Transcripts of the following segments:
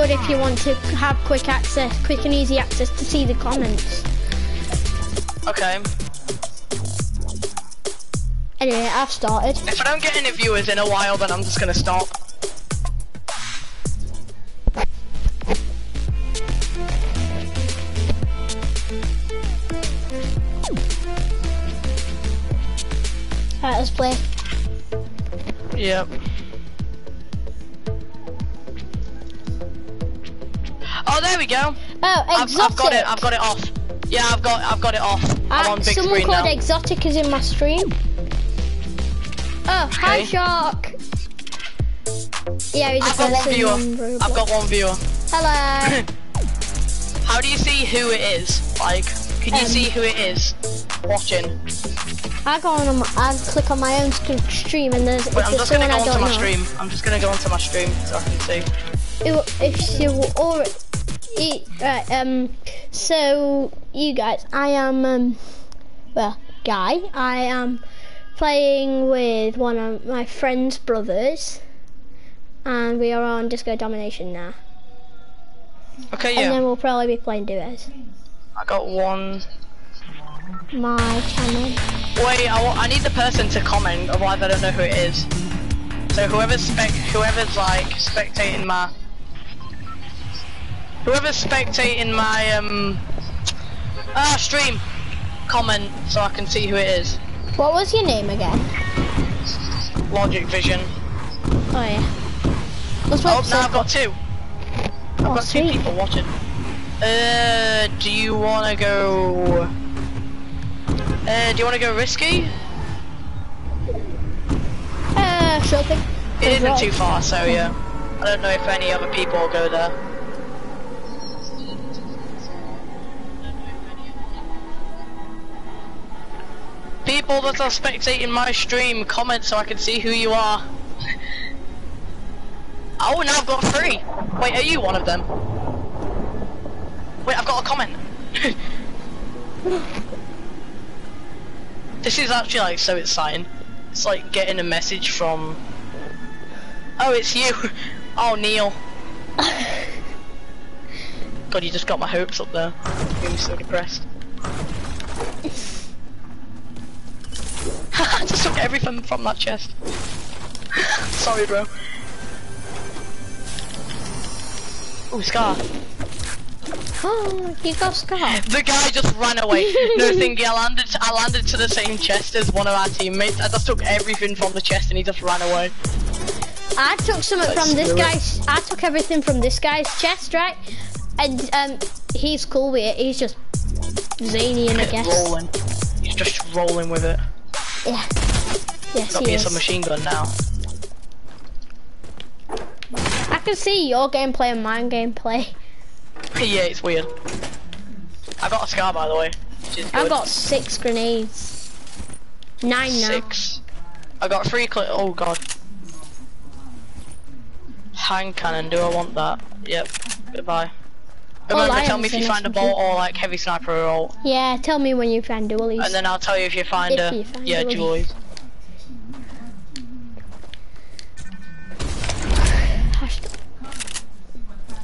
good if you want to have quick access, quick and easy access to see the comments. Okay. Anyway, I've started. If I don't get any viewers in a while, then I'm just gonna stop. Alright, let's play. Yep. There we go. Oh, I've. I've got it. I've got it off. Yeah, I've got. I've got it off. I'm Uh, on big someone called now. Exotic is in my stream. Oh, hi Shark. Yeah, he's a I've got one viewer. I've got one viewer. Hello. How do you see who it is? Like, can you Um, see who it is watching? I go on, I click on my own stream and there's, Wait, I'm just gonna go onto my know. stream. I'm just gonna go onto my stream so I can see. If you or right, um, so you guys, I am um, well, guy. I am playing with one of my friend's brothers, and we are on Disco Domination now. Okay, yeah. And then we'll probably be playing duos. I got one. My channel. Wait, I, I need the person to comment, otherwise I don't know who it is. So whoever's spec, whoever's like spectating my, whoever's spectating my um, ah stream, comment so I can see who it is. What was your name again? Logic Vision. Oh yeah. Let's Oh, now I've got two. I've Oh, got two people watching. Uh, do you wanna go? Uh, do you wanna go risky? Uh, sure thing. It isn't too far, so yeah. I don't know if any other people will go there. People that are spectating my stream, comment so I can see who you are. oh, now I've got three. Wait, are you one of them? Wait, I've got a comment. this is actually like so exciting. It's like getting a message from. Oh, it's you. Oh, Neil. God, you just got my hopes up there. Me so depressed. I just took everything from that chest. Sorry, bro. Oh, Scar. Oh, you got Scar. The guy just ran away. No thinking, I landed. I landed to the same chest as one of our teammates. I just took everything from the chest and he just ran away. I took something Let's from this do it. guy's. I took everything from this guy's chest, right? And um, he's cool with it. He's just zany, and I guess. Rolling. He's just rolling with it. Yeah. Yes, Got he is. submachine gun now. I can see your gameplay and my gameplay. yeah, it's weird. I got a scar by the way. Which is good. I've got six grenades. Nine now. six. I got three cl- oh god. Hand cannon, do I want that? Yep. Goodbye. All Remember, I tell me if you find a bolt or like heavy sniper or ult, Yeah, tell me when you find dualies. and then I'll tell you if you find If a you find yeah a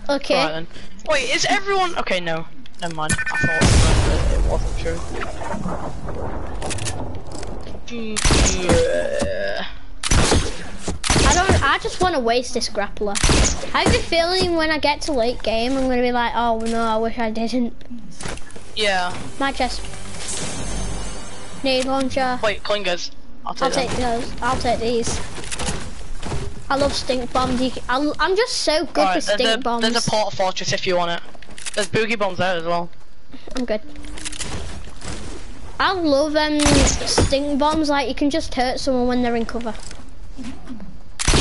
Okay. Right then. Wait, is everyone? Okay, no. Never mind. I thought it wasn't true. Yeah. I don't. I just want to waste this grappler. I have a feeling when I get to late game, I'm gonna be like, oh no, I wish I didn't. Yeah. My chest. Need launcher. Wait, clingers. I'll I'll take take those. I'll take these. I love stink bombs. You can, I'm, I'm just so good Alright, with there's, stink a, bombs. there's a port fortress if you want it. There's boogie bombs there as well. I'm good. I love um stink bombs. Like you can just hurt someone when they're in cover.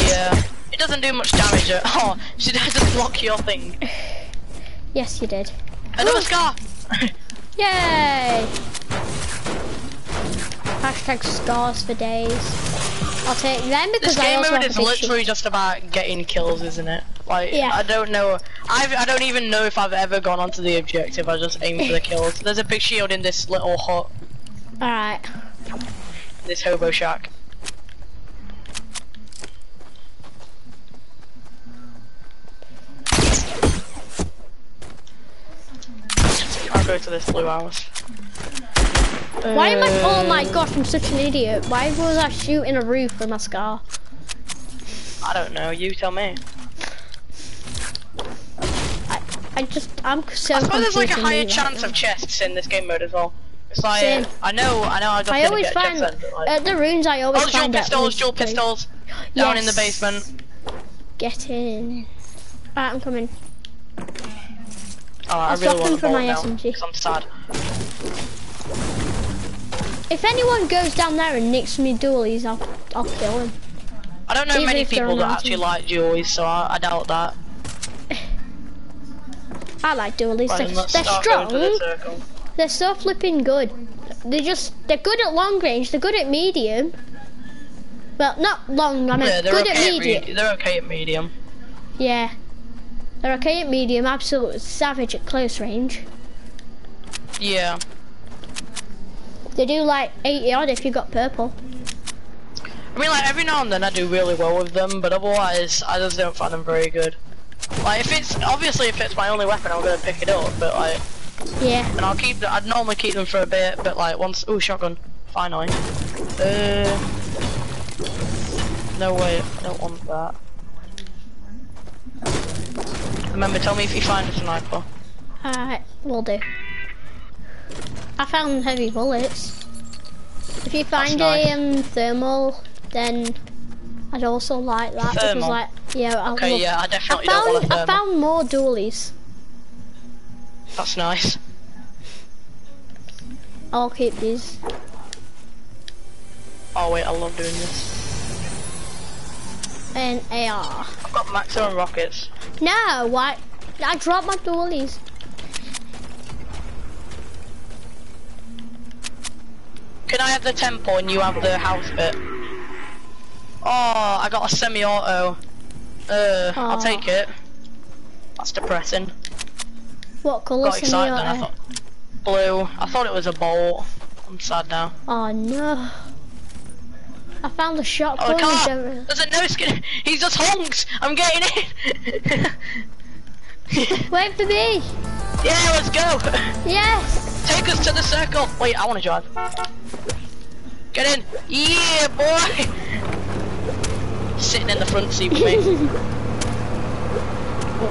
Yeah. It doesn't do much damage. Oh, should I just block your thing? Yes, you did. Another scar! Yay! Hashtag scars for days. I'll take them because this game I also mode is literally just about getting kills, isn't it? Like, yeah. I don't know. I've, I don't even know if I've ever gone onto the objective. I just aim for the kills. There's a big shield in this little hut. All right. This hobo shack. I'll go to this blue house. Why am I? Oh my Uh, gosh, I'm such an idiot. Why was I shooting a roof with my scar? I don't know. You tell me. I I just, I'm so I suppose there's like a higher right chance now. of chests in this game mode as well. It's like Same. I know, I know. I I always find chest then, but, like, at the runes. I always oh, dual find at pistols, dual pistols, down in the basement. Get in. Alright, I'm coming. Oh, I I'll really want to now, I'm sad. If anyone goes down there and nicks me dualies, I'll, I'll kill him. I don't know Even many people that actually like dualies, so I, I doubt that. I like dualies. Right, They're, they're to the strong. They're so flipping good. They're just, they're good at long range. They're good at medium. Well, not long. I mean, Yeah, good okay at medium. me- they're okay at medium. Yeah. They're okay at medium, absolute savage at close range. Yeah. They do like 80 odd if you got purple. I mean, like every now and then I do really well with them, but otherwise I just don't find them very good. Like if it's obviously if it's my only weapon, I'm gonna pick it up, but like, Yeah. and I'll keep. I'd normally keep them for a bit, but like once, ooh, shotgun, finally. Uh, no way, I don't want that. Remember, tell me if you find a sniper. Alright, will do. I found heavy bullets. If you find nice. a um, thermal, then I'd also like that. Because like, yeah, I Okay, love- yeah, I I definitely don't want a found, I found more dualies. That's nice. I'll keep these. Oh wait, I love doing this. And AR. I've got maximum rockets. No, why? I dropped my dualies. Can I have the temple and you have the house bit? Oh, I got a semi-auto. Uh, I'll take it. That's depressing. What colour Got excited then. I thought blue. I thought it was a bolt. I'm sad now. Oh no. I found a Oh, shotgun. I and can't. don't- There's a no skin. He's just honks. I'm getting in. Wait for me. yeah, let's go. Yes. Take us to the circle. Wait, I want to drive. Get in. Yeah, boy. Sitting in the front seat with me.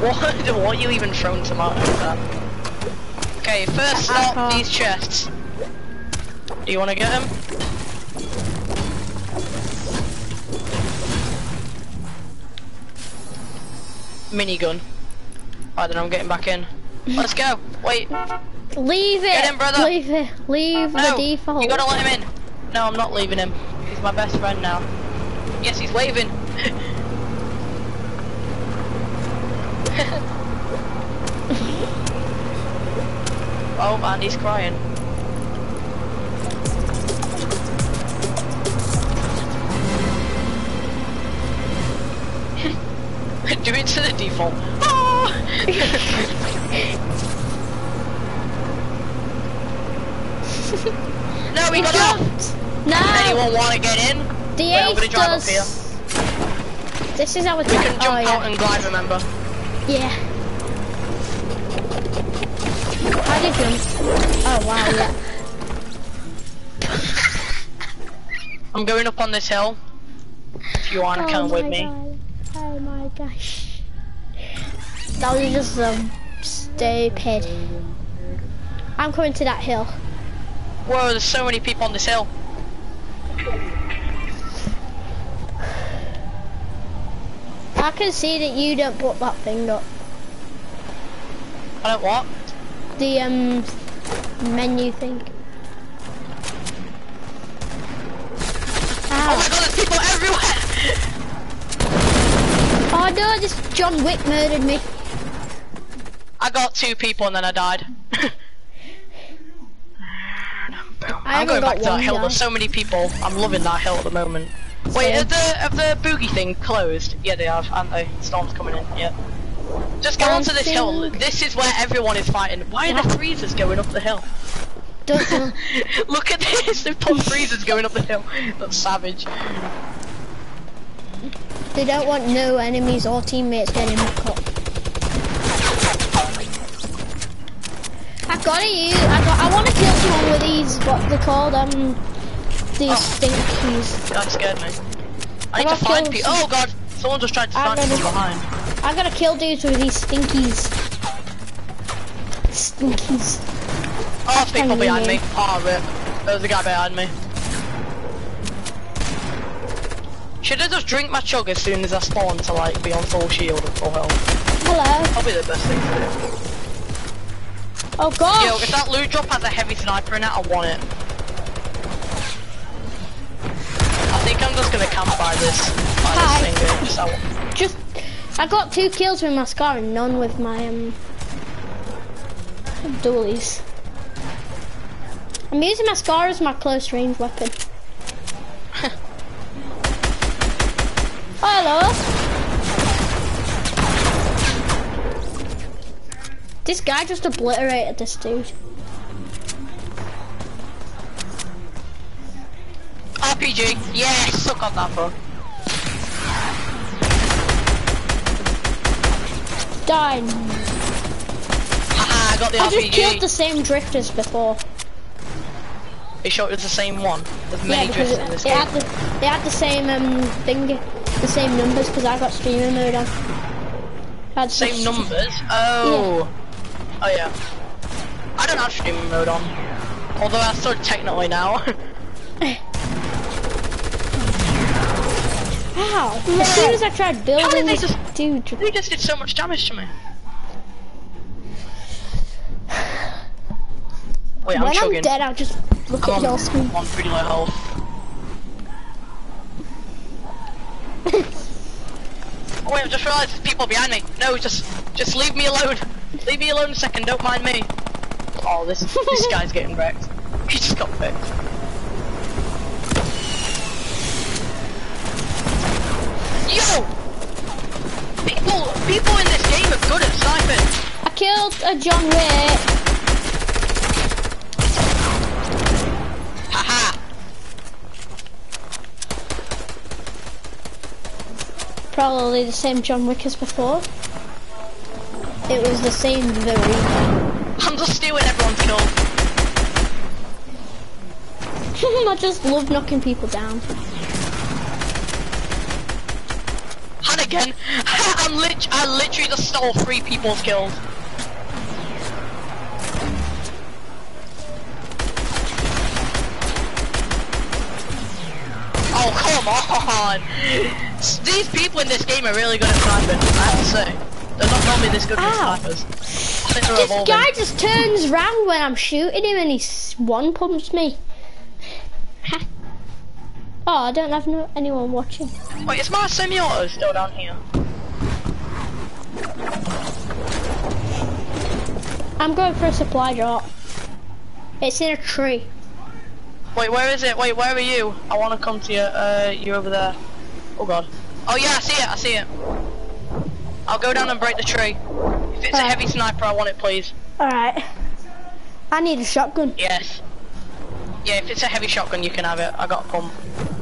what? What are you even throwing tomatoes at? Okay, first stop these chests. Do you want to get them? Minigun. Right then, I'm getting back in. Let's go. Wait. Leave it. Get in, brother. Leave it. Leave No, the default. you gotta let him in. No, I'm not leaving him. He's my best friend now. Yes, he's waving. oh man, he's crying. Do it to the default. Ah! No, we got jumped. No. Anyone want to get in? The Wait, I'm gonna ace drive up does. here. This is our We can jump oh, out yeah. and glide, remember? yeah. How did you? Oh wow, yeah. I'm going up on this hill. If you want to oh come with my me. God. Oh my gosh. That was just um stupid. I'm coming to that hill. Whoa, there's so many people on this hill. I can see that you don't put that thing up. I don't what? The um menu thing. Oh my god, there's people everywhere! Oh no, this John Wick murdered me. I got two people and then I died. I I'm going back to that hill. There's so many people. I'm loving that hill at the moment. Wait, Same. have the have the boogie thing closed? Yeah, they have, aren't they? Storm's coming in. Yeah. Just go onto this hill. This is where everyone is fighting. Why are the freezers going up the hill? Look at this. They've put freezers going up the hill. That's savage. They don't want no enemies or teammates getting caught. I I've got to use. I got. I want to kill someone with these. What they're called um. These Oh. stinkies. That scared me. I need got to find people. Oh god, someone just tried to I'm me behind. I gotta kill dudes with these stinkies. Stinkies. Oh, there's people behind me. Oh, rip. There's a guy behind me. Should I just drink my chug as soon as I spawn to like be on full shield and full health? Hello. Probably the best thing to do. Oh gosh. Yo, if that loot drop has a heavy sniper in it, I want it. I think I'm just gonna camp by this, by Hi. this thing. Just, I, Just. I got two kills with my scar and none with my um. Dualies. I'm using my scar as my close range weapon. Hello. This guy just obliterated this dude. RPG, yes, suck on that bro. Died. Haha, I got the I just killed the same drift as before. Are you sure it was the same one? There's Yeah, many because drifts it, in this game. had the, they had the same um thing, the same numbers because I got streamer mode on. Had Same numbers? Oh. Oh yeah. I don't have streaming mode on. Although I still technically now. Wow! As soon as I tried building they this just- dude, Who just did so much damage to me? Wait, I'm when I'm dead, I'll just look I'm at your on, screen. I'm on pretty low health. oh wait, I just realised there's people behind me. No, just just leave me alone. Leave me alone a second, don't mind me. Oh, this this guy's getting wrecked. He just got wrecked. Yo! People, people in this game are good at sniping. I killed a John Wick. Haha. Probably the same John Wick as before. It was the same very. I'm just stealing everyone's kills. I just love knocking people down. And again, I'm lit. I literally just stole three people's kills. Oh come on! These people in this game are really good at sniping. I have to say, they're not normally this good with Ow. snipers. I think they're This guy just turns round when I'm shooting him and he one pumps me. Ha. oh, I don't have no, anyone watching. Wait, is my semi-auto still down here? I'm going for a supply drop. It's in a tree. Wait, where is it? Wait, where are you? I want to come to you. Uh, you're over there. Oh god. Oh yeah, I see it. I see it. I'll go down and break the tree. If it's a Alright. heavy sniper, I want it, please. Alright. I need a shotgun. Yes. Yeah, if it's a heavy shotgun, you can have it. I got a pump.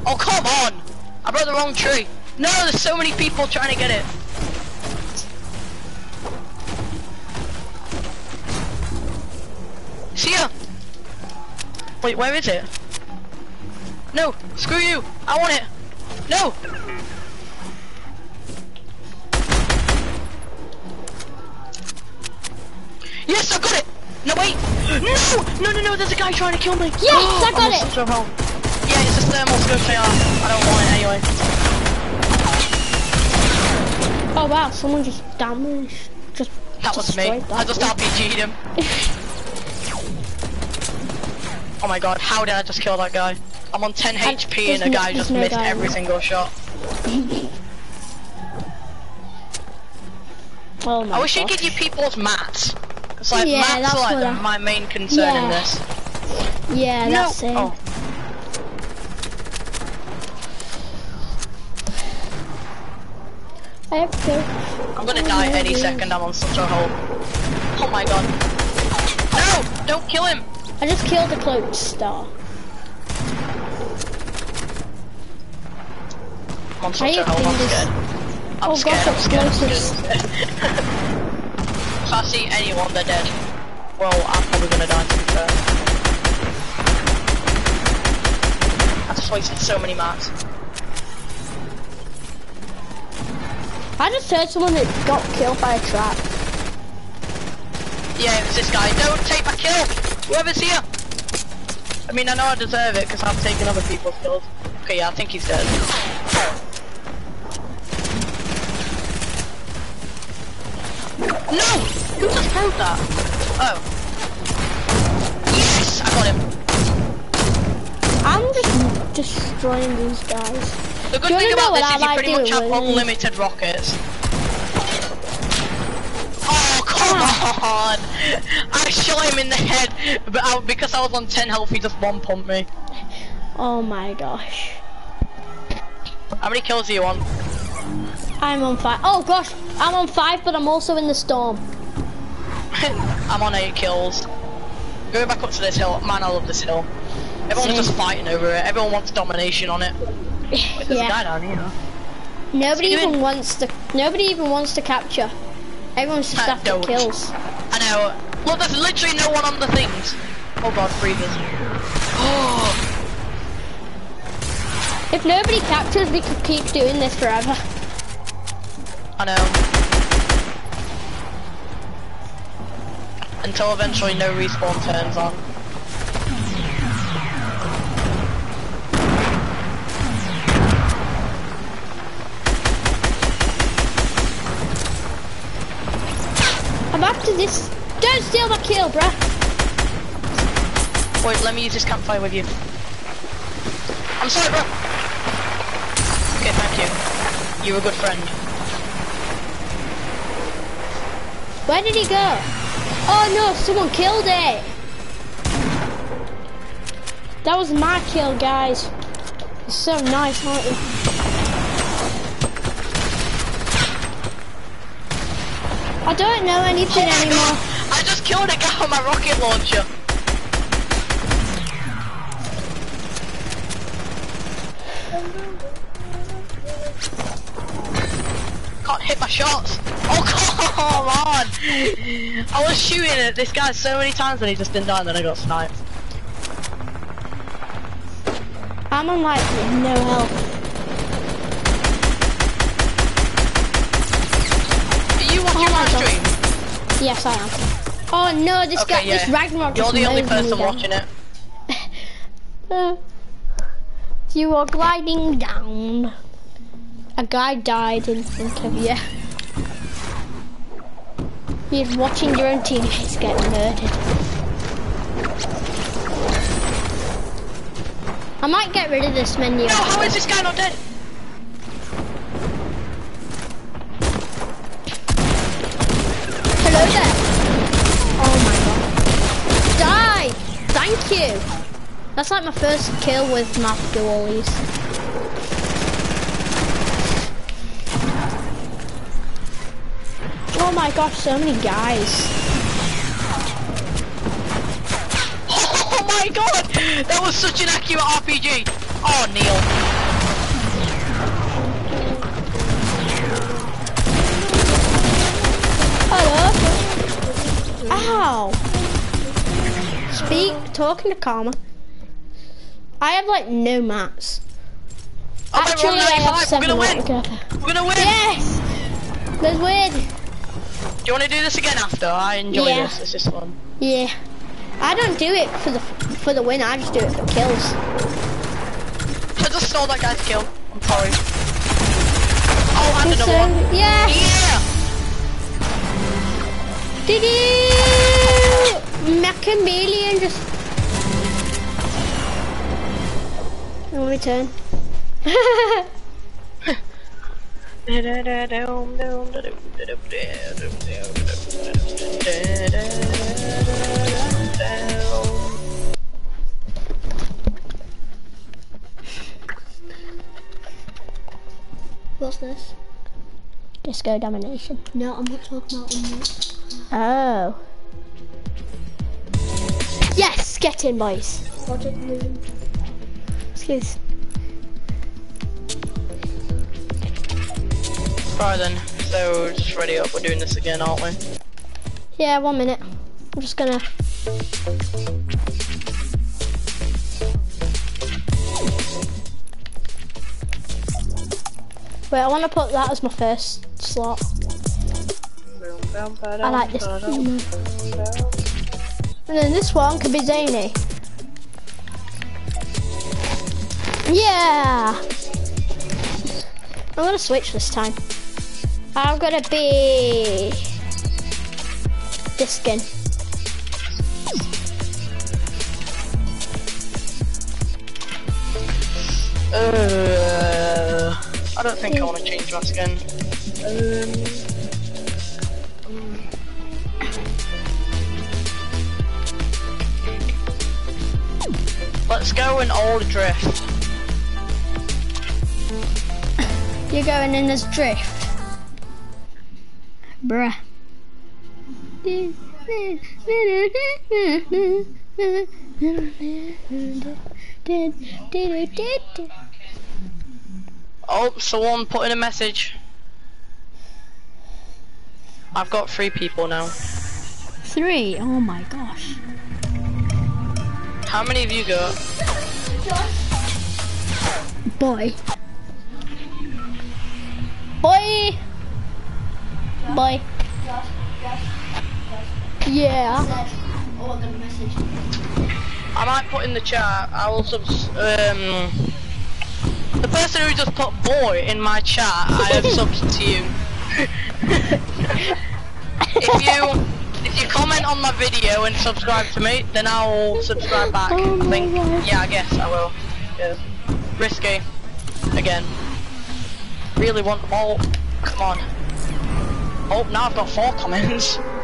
Oh come on! I broke the wrong tree. No, there's so many people trying to get it. See ya. Wait, where is it? No, screw you. I want it. No. Yes, I got it. No, wait. No, no, no, no. There's a guy trying to kill me. Yes, oh, I got it. on so help. Yeah, it's a thermal scope AR. I don't want it anyway. Oh wow, someone just damaged. Just That was me. destroyed I that just. RPG'd him. oh my god, how did I just kill that guy? I'm on 10 I- HP and a guy just no missed guy every in single shot. Oh my I wish you gosh. could give people's mats. It's like Yeah, mats that's like I- my main concern in this. Yeah, No. that's it. Oh. I have to. I'm gonna die oh, any second, I'm on such a hole. Oh my god. No! Don't kill him! I just killed a cloaked star. I'm on such a hole, I'm scared. I'm Oh scared, gosh, I'm scared, I'm scared. if I see anyone, they're dead. Well, I'm probably gonna die to be fair. I just wasted so many mats. I just heard someone that got killed by a trap. Yeah, it was this guy. Don't take my kill! Whoever's here! I mean, I know I deserve it because I've taken other people's kills. Okay, yeah, I think he's dead. No! Who just broke that? Oh. Yes! I got him. I'm just destroying these guys. The good thing about this is you pretty much have unlimited rockets. Oh, come on! I shot him in the head, but I, because I was on 10 health, he just one pumped me. Oh my gosh. How many kills are you on? I'm on five. Oh gosh, I'm on five, but I'm also in the storm. I'm on 8 kills. Going back up to this hill. Man, I love this hill. Everyone's Same. just fighting over it. Everyone wants domination on it. Wait, there's a guy yeah. down here. Nobody even doing? wants to. Nobody even wants to capture. Everyone's just Uh, after don't. kills. I know. Look, there's literally no one on the things. Oh god, breathing. Oh. If nobody captures, we could keep doing this forever. I know. Until eventually no respawn turns on. I'm after this. Don't steal my kill, bruh. Wait, let me use this campfire with you. I'm sorry, bro. Okay, thank you. You're a good friend. Where did he go? Oh no, someone killed it. That was my kill, guys. It's so nice, aren't you? I don't know anything Oh anymore. God, I just killed a guy with my rocket launcher. Can't hit my shots. Oh come on! I was shooting at this guy so many times and he just didn't die and then I got sniped. I'm on like no health. Are you watching Oh my stream? Yes, I am. Oh no, this guy, Okay, yeah. this Ragnarok You're just the only person down. watching it. Uh, you are gliding down. A guy died in front of you. You're watching your own teammates get murdered. I might get rid of this menu. No, how is this guy not dead? Hello there. Oh my god. Die! Thank you. That's like my first kill with map dualies. Oh my gosh, so many guys. Oh my god! That was such an accurate RPG! Oh, Neil. Hello. Ow. Speak, talking to Karma. I have like no mats. Oh, wait, we're on Actually, I have 95, we're seven gonna win! altogether. We're gonna win! Yes! Let's win! Do you wanna do this again after? I enjoy Yeah. this, it's just fun. Yeah. I don't do it for the for the win, I just do it for kills. I just stole that guy's kill. I'm sorry. Oh, and So, another one. yeah! Yeah! Did you? Macamelian just. Oh, Let me turn. What's this? Disco domination. No, I'm not talking about unmute. Oh. Yes, get in, boys. Project Moon. Excuse. Right then, so just ready up, we're doing this again, aren't we? Yeah, one minute. I'm just gonna. Wait, I want to put that as my first slot. I like this. And then this one could be zany. Yeah! I'm gonna switch this time. I'm gonna be this skin. Uh, I don't think I want to change my skin. Um, Let's go in old drift. You're going in as drift. Oh, someone put in a message. I've got three people now. Three. Oh my gosh. How many have you got? Boy. Boy. Boy. Yeah. I might put in the chat. I will subs. Um, the person who just put boy in my chat, I have subs to you. if you if you comment on my video and subscribe to me, then I'll subscribe back. Oh I think. God. Yeah, I guess I will. Yeah. Risky. Again. Really want all. Come on. Oh, now I've got four comments.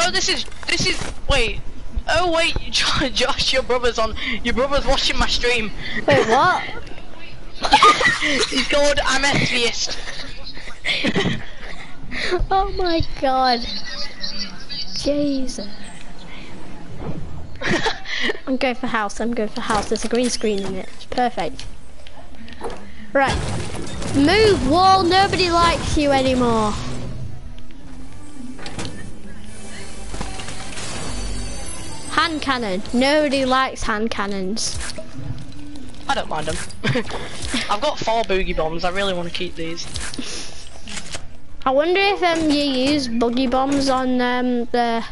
Oh, this is this is wait. Oh wait, Jo- Josh, your brother's on. Your brother's watching my stream. Wait, what? He's called I'm atheist. oh my god. Jesus. I'm going for house. I'm going for house. There's a green screen in it. It's perfect. Right. Move, wall. Nobody likes you anymore. Hand cannon. Nobody likes hand cannons. I don't mind them. I've got four boogie bombs. I really want to keep these. I wonder if um you use boogie bombs on um the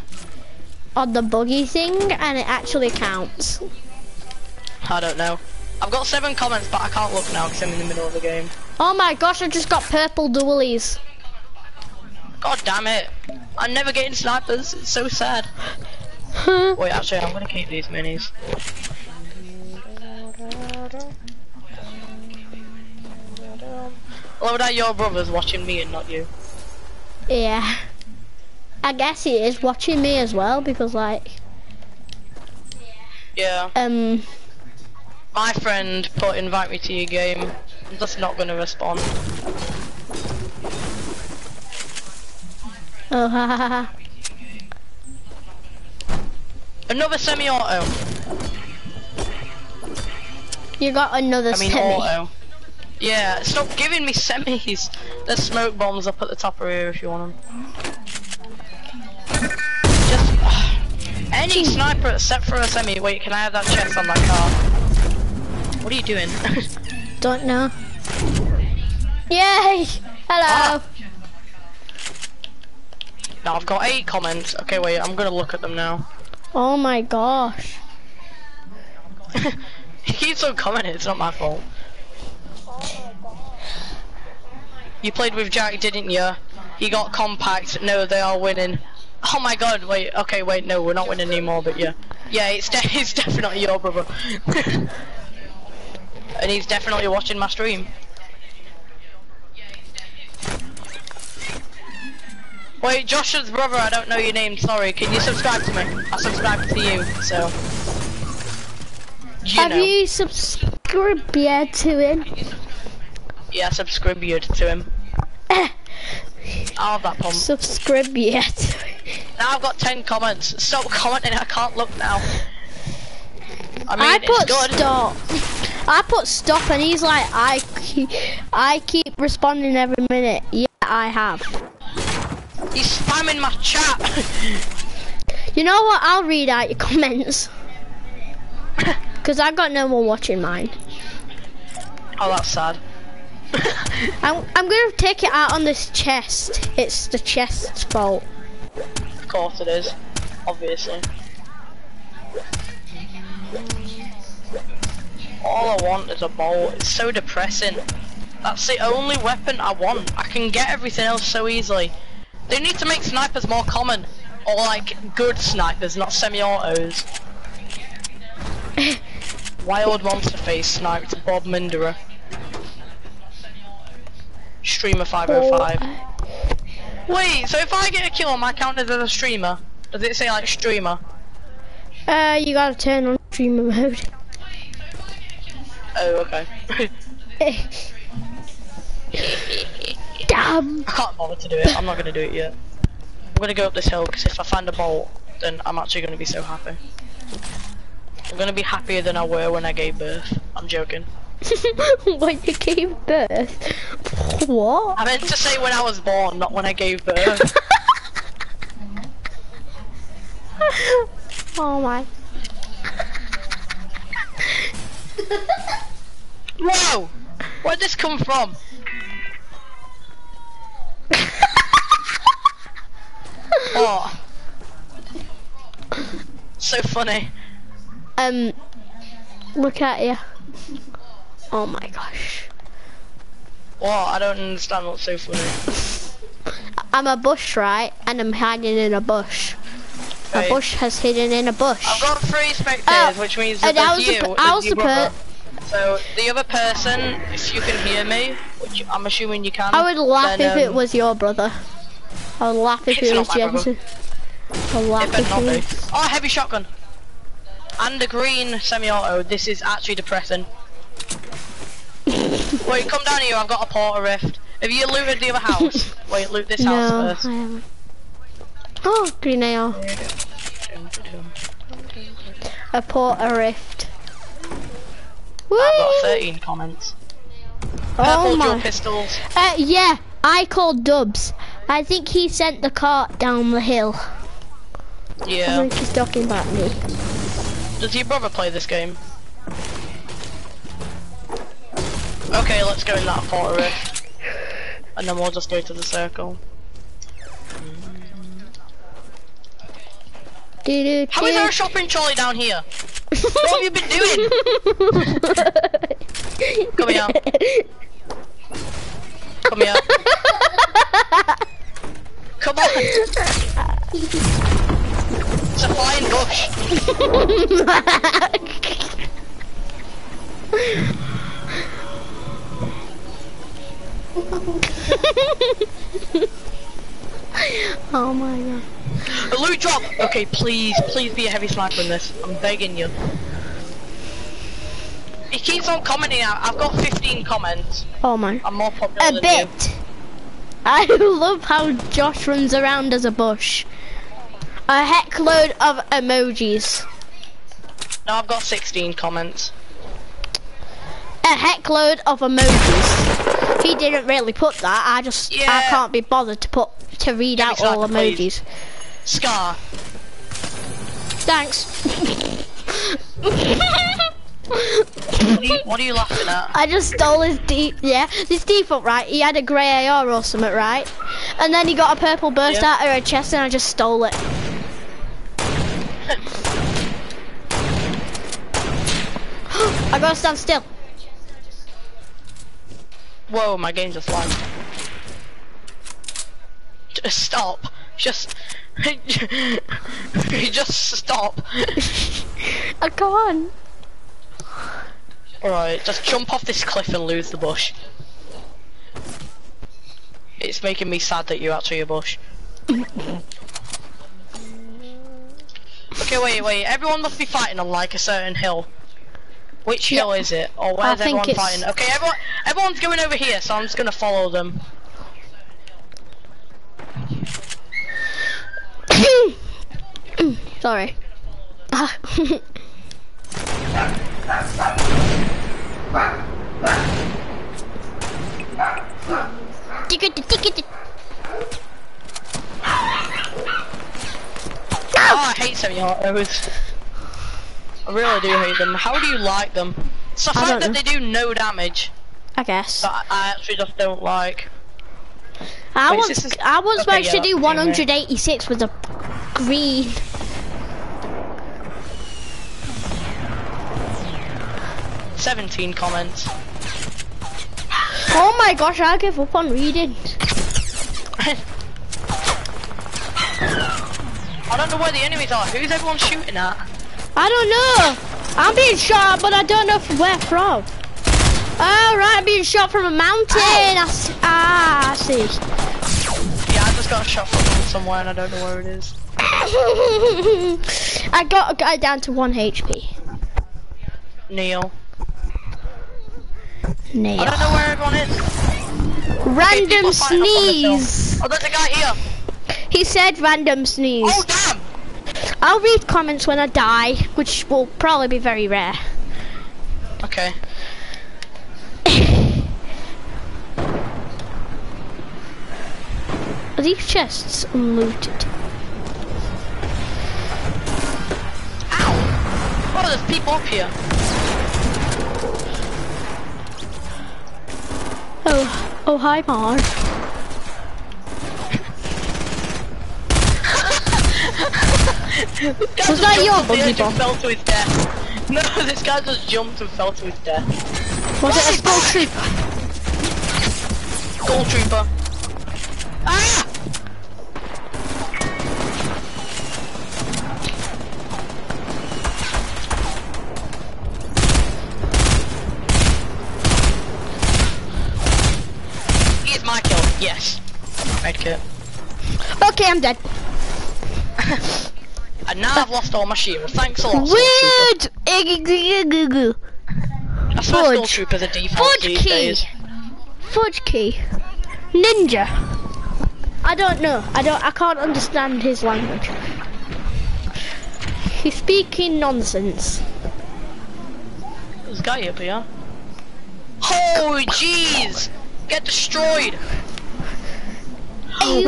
on the buggy thing and it actually counts. I don't know. I've got seven comments, but I can't look now because I'm in the middle of the game. Oh my gosh, I just got purple dualies. God damn it! I'm never getting snipers. It's so sad. Wait, actually, I'm gonna keep these minis. Well, that your brother's watching me and not you. yeah. I guess he is watching me as well because like Yeah. um My friend put invite me to your game. I'm just not gonna respond. oh ha ha ha. Another semi-auto. You got another I mean semi. auto. Yeah, stop giving me semis. There's smoke bombs up at the top of here if you want them. Just any sniper except for a semi. Wait, can I have that chest on that car? What are you doing? Don't know. Yay! Hello. Ah. now I've got eight comments. Okay, wait, I'm gonna look at them now. Oh my gosh. He's so on commenting. It's not my fault. You played with Jack, didn't you? He got compact. No, they are winning. Oh my god, wait, okay, wait, no, we're not winning anymore, but yeah. Yeah, it's, de it's definitely your brother. and he's definitely watching my stream. Wait, Josh's brother, I don't know your name, sorry. Can you subscribe to me? I subscribe to you, so. You Have know. you subscribed to him? Yeah, subscribe you to him. I'll have that pump. Subscribe yet. Now I've got 10 comments. Stop commenting, I can't look now. I mean, I put good. stop. I put stop, and he's like, I keep, I keep responding every minute. Yeah, I have. He's spamming my chat. You know what? I'll read out your comments. Cause I got no one watching mine. oh, that's sad. I'm, I'm gonna take it out on this chest. It's the chest's fault. of course it is. Obviously. All I want is a bolt. It's so depressing. That's the only weapon I want. I can get everything else so easily. They need to make snipers more common. Or like good snipers, not semi-autos. Wild Monster Face sniped Bob Minderer. Streamer 505. Wait, so if I get a kill, am I counted as a streamer? Does it say like streamer? Uh, you gotta turn on streamer mode. Oh, okay. Damn. I can't bother to do it. I'm not gonna do it yet. I'm gonna go up this hill because if I find a bolt, then I'm actually gonna be so happy. I'm gonna be happier than I were when I gave birth. I'm joking. when you gave birth. What? I meant to say when I was born, not when I gave birth. oh my. Whoa! Where'd this come from? Oh. So funny. Um, look at you. Oh my gosh. What? I don't understand what's so funny. I'm a bush, right? And I'm hiding in a bush. A bush has hidden in a bush. I've got three spectators, Oh, which means that I was you, the per- there's I was your the brother. per- So the other person, if you can hear me, which I'm assuming you can. I would laugh then, if it um, was your brother. I would laugh if it was. Jensen. I'd laugh It if it was. Oh, heavy shotgun. And a green semi-auto. This is actually depressing. Wait, come down here. I've got a porter rift. Have you looted the other house? Wait, loot this No, house I first. haven't. Oh, green AR. A porter rift. I've got 13 comments. Oh Purple dual my. pistols. Uh, yeah, I called Dubs. I think he sent the cart down the hill. Yeah. I think he's talking about me. Does your brother play this game? Okay, let's go in that rift. And then we'll just go to the circle. Do, do, How is a shopping trolley down here? What have you been doing? Come here. Come here. Come on. It's a flying bush. oh my god. A loot drop. Okay, please, please be a heavy sniper in this. I'm begging you. He keeps on commenting out. I've got 15 comments. Oh my. I'm more popular A bit. I love how Josh runs around as a bush. A heck load of emojis. you. No, I've got 16 comments. A heck load of emojis. He didn't really put that. I just I can't be bothered to put to read Give out all sniper, please. emojis. Scar. Thanks. What are you, what are you laughing at? I just stole his deep, yeah, his default, right? He had a grey AR or something, right? And then he got a purple burst Yeah. out of her chest and I just stole it. I gotta stand still. Whoa, my game just lagged. Just stop. Just. just stop. Oh, I can't. Alright, just jump off this cliff and lose the bush. It's making me sad that you're actually a bush. okay, wait, wait. Everyone must be fighting on like a certain hill. Which hill is it? Or where's everyone fighting? Okay, everyone, everyone's going over here, so I'm just gonna follow them. Sorry. Oh, I hate semi-autos. I really do hate them. How do you like them? It's the I fact that know. they do no damage I guess. that I actually just don't like. I Wait, once, is- I once okay, managed yeah, to do 186 with a green. Seventeen comments. Oh my gosh, I give up on reading. I don't know where the enemies are. Who's everyone shooting at? I don't know. I'm being shot, but I don't know from where from. Oh right, I'm being shot from a mountain. I s- ah, I see. Yeah, I just got shot from somewhere and I don't know where it is. I got a guy down to one HP. Neil. Neil. I don't know where everyone is. Okay, Random people fighting the sneeze. Oh, there's a guy here. He said random sneeze. Oh, damn! I'll read comments when I die, which will probably be very rare. Okay. Are these chests unlooted? Ow! Oh, there's people up here. Oh, oh hi Mark. Was just that your off the boogie bomb? fell to his death. No, this guy just jumped and fell to his death. Was it a skull trooper? Gold trooper. Ah! Here's my kill. Yes. Red kit. Okay, I'm dead. Now I've lost all my shield. Thanks a lot, Weird. I swear Fudge. Trooper the default Fudge these key. days. Fudge key. Ninja. I don't know. I don't. I can't understand his language. He's speaking nonsense. There's a guy up here. Oh, jeez! Get destroyed! Wait,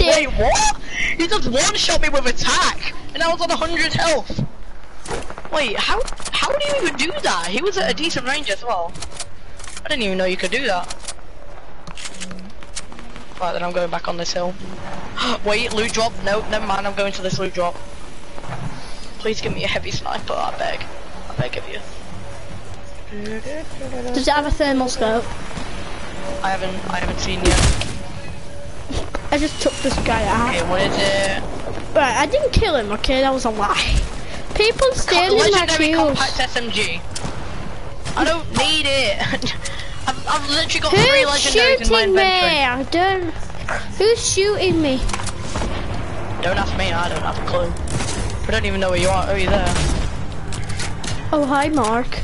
wait, what? He just one-shot me with attack, and I was on 100 health. Wait, how how do you even do that? He was at a decent range as well. I didn't even know you could do that. Right, then I'm going back on this hill. Wait, loot drop. No, never mind. I'm going to this loot drop. Please give me a heavy sniper. I beg. I beg of you. Does it have a thermal scope? I haven't I haven't seen yet. I just took this guy out. Okay, what is it? Uh, right, I didn't kill him. Okay, that was a lie. People stealing my kills. compact SMG. I don't need it. I've, I've literally got three Who's legendaries in my shooting me? I don't. Who's shooting me? Don't ask me, I don't have a clue. I don't even know where you are. Oh, you're there. Oh, hi, Mark.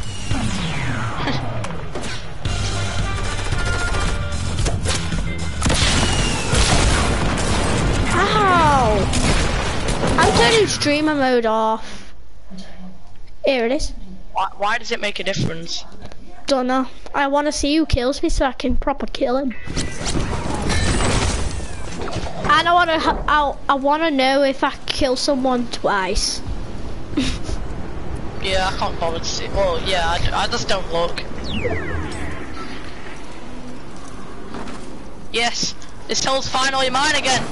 I'm turning streamer mode off. Here it is. Why, why does it make a difference? Don't know. I want to see who kills me so I can proper kill him. And I want to. I, I want to know if I kill someone twice. Yeah, I can't bother to see. Well, yeah, I just don't look. Yes, this hill's finally mine again.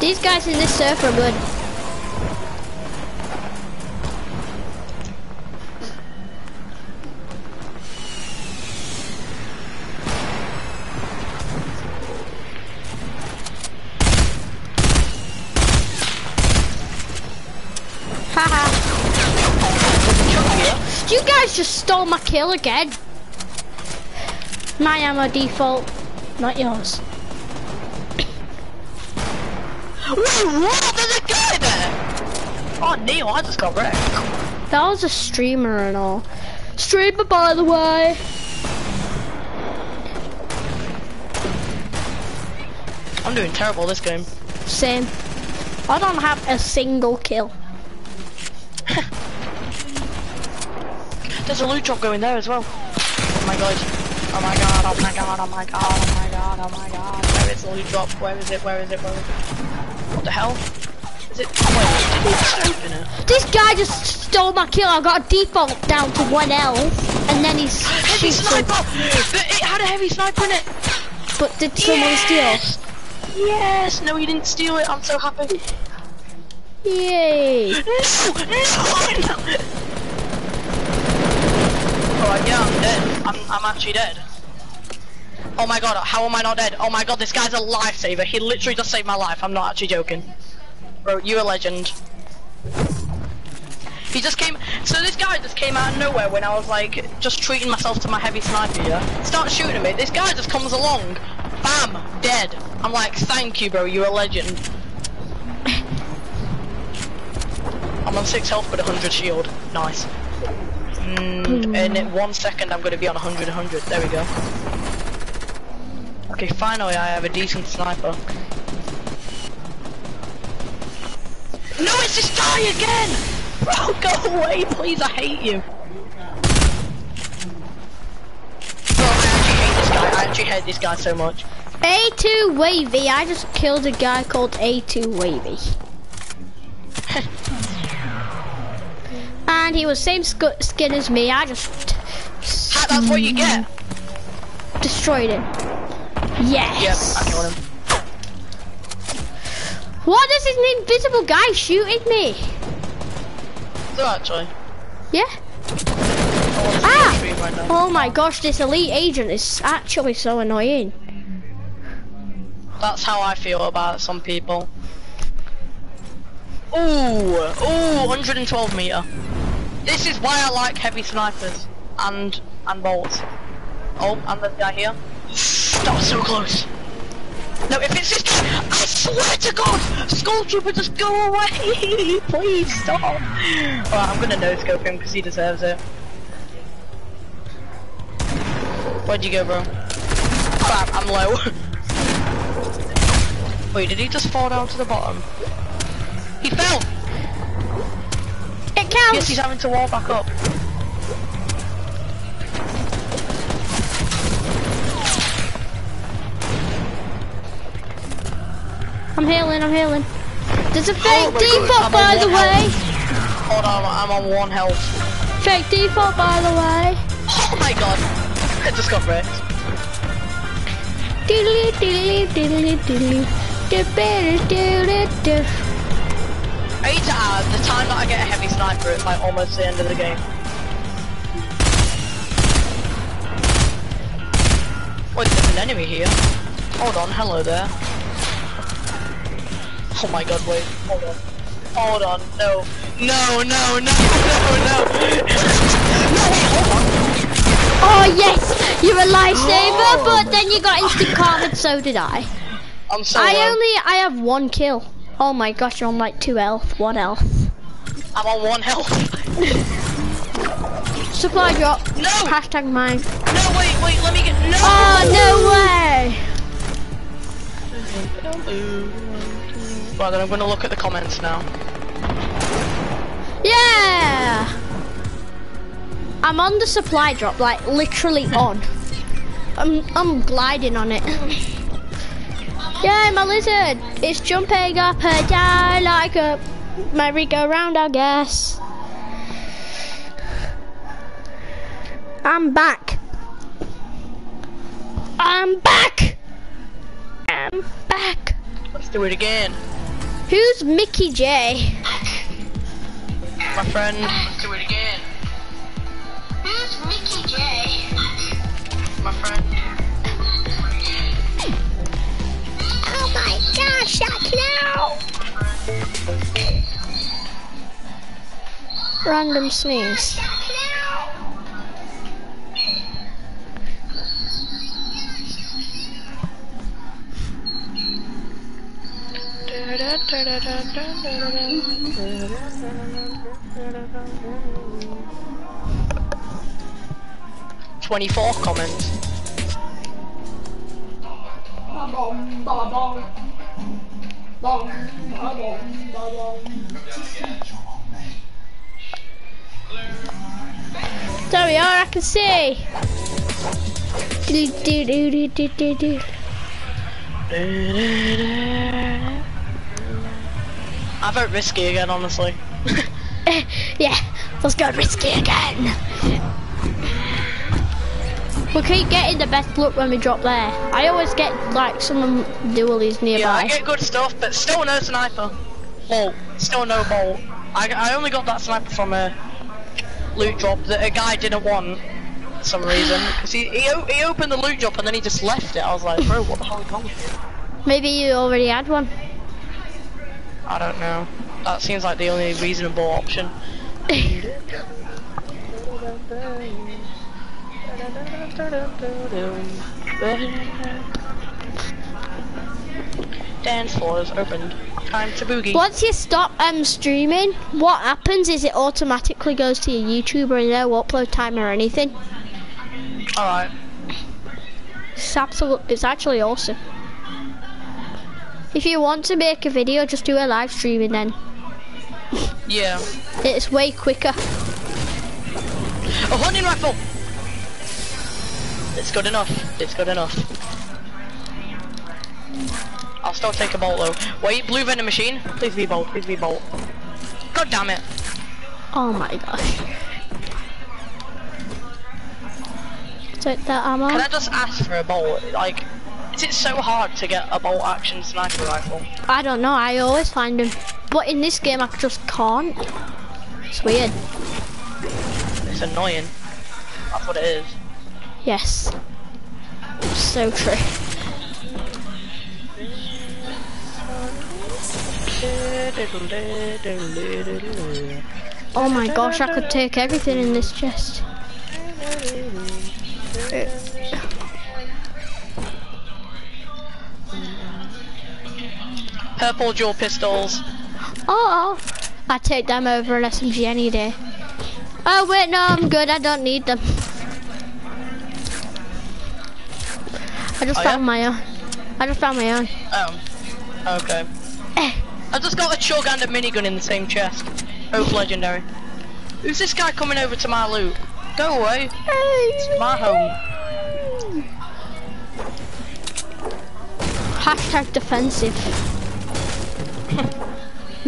These guys in this surf are good. Haha. You guys just stole my kill again. My ammo default, not yours. Wait, what? There's a guy there! Oh, Neil, I just got wrecked. That was a streamer and all. Streamer, by the way. I'm doing terrible this game. Same. I don't have a single kill. There's a loot drop going there as well. Oh my god. Oh my god, oh my god, oh my god, oh my god, oh my god. Where is the loot drop? Where is it? Where is it? Where is it? What the hell? Is it? Wait, did he just open it? This guy just stole my kill. I got a default down to one health, and then he's Heavy sniper! But it had a heavy sniper in it! But did someone Yes! Yes! No, he didn't steal it. I'm so happy. Yay! No! No! no. Alright, yeah, I'm dead. I'm, I'm actually dead. Oh my god, how am I not dead? Oh my god, this guy's a lifesaver. He literally just saved my life. I'm not actually joking. Bro, you're a legend. He just came, so this guy just came out of nowhere when I was like, just treating myself to my heavy sniper, yeah? Start shooting at me, this guy just comes along, bam, dead. I'm like, thank you bro, you're a legend. I'm on 6 health but 100 shield, nice. Mm, and in one second I'm gonna be on 100, 100, there we go. Okay, finally I have a decent sniper. No, it's this guy again! Bro, go away, please, I hate you. Bro, I actually hate this guy, I actually hate this guy so much. A2 Wavy. I just killed a guy called A2 Wavy. and he was same skin as me. I just Ha, that's what you get. destroyed him. Yep, Yes. I killed him. What is an invisible guy shooting me? So actually, Yeah. I want to Ah! right. Oh my gosh, this elite agent is actually so annoying. That's how I feel about some people. Ooh, ooh, 112 meter. This is why I like heavy snipers and and bolts. Oh, and a guy here. That was so close. No, if it's this guy, I swear to God, Skull Trooper, just go away, please stop. Alright, I'm gonna no scope him because he deserves it. Where'd you go, bro? Crap, I'm low. Wait, did he just fall down to the bottom? He fell! It counts. Yes, he's having to wall back up. I'm healing, I'm healing. There's a fake Oh default, by the way. Hold on, I'm on one health. Fake default, by the way. Oh my god! I just got wrecked. Diddly, diddly, diddly, diddly. I need to add, the time that I get a heavy sniper is like almost the end of the game. Wait, there's an enemy here. Hold on, hello there. Oh my god, wait, hold on. Hold on, no. No, no, no, no, no! no, wait, hold on! Oh yes, you're a lifesaver, Oh. but then you got instant karma, and so did I. I'm so I low. only, I have one kill. Oh my gosh, you're on like two health, one health. I'm on one health. Supply drop. No! Hashtag mine. No, wait, wait, let me get- No! Oh no way! Right, then I'm gonna look at the comments now. Yeah! I'm on the supply drop, like literally on. I'm I'm gliding on it. yeah, my lizard. It's jumping up and down like a merry-go-round, I guess. I'm back. I'm back. I'm back. Let's do it again. Who's Mickey J? My friend. Let's do it again. Who's Mickey J? My friend. Oh my gosh, I know! Random sneeze. Twenty-four comments. There we are, I can see. Do, do, do, do, do, do, do. I vote risky again, honestly. yeah, let's go risky again. We keep getting the best look when we drop there. I always get like some dualies nearby. Yeah, I get good stuff, but still no sniper. Bolt, still no bolt. I, I only got that sniper from a loot drop that a guy didn't want for some reason. Cause he, he, he opened the loot drop and then he just left it. I was like, bro, what the hell is wrong with you? Maybe you already had one. I don't know. That seems like the only reasonable option. Dance floor is opened. Time to boogie. Once you stop um streaming, what happens is it automatically goes to your YouTuber and no upload time or anything. Alright. It's absolute. It's actually awesome. If you want to make a video, just do a live streaming then. Yeah. It's way quicker. A hunting rifle! It's good enough. It's good enough. I'll still take a bolt though. Wait, blue vending machine? Please be bolt, please be bolt. God damn it. Oh my gosh. Take that ammo. Can I just ask for a bolt? Like, is it so hard to get a bolt action sniper rifle? I don't know. I always find them, but in this game I just can't. It's weird. It's annoying. That's what it is. Yes. So true. Oh my gosh, I could take everything in this chest. Purple dual pistols. Oh, I take them over an SMG any day. Oh wait, no, I'm good. I don't need them. I just Oh, found yeah? my own. I just found my own. Oh. Okay. Eh. I just got a chug and a minigun in the same chest. Both legendary. Who's this guy coming over to my loot? Go away. It's my home. Hashtag defensive.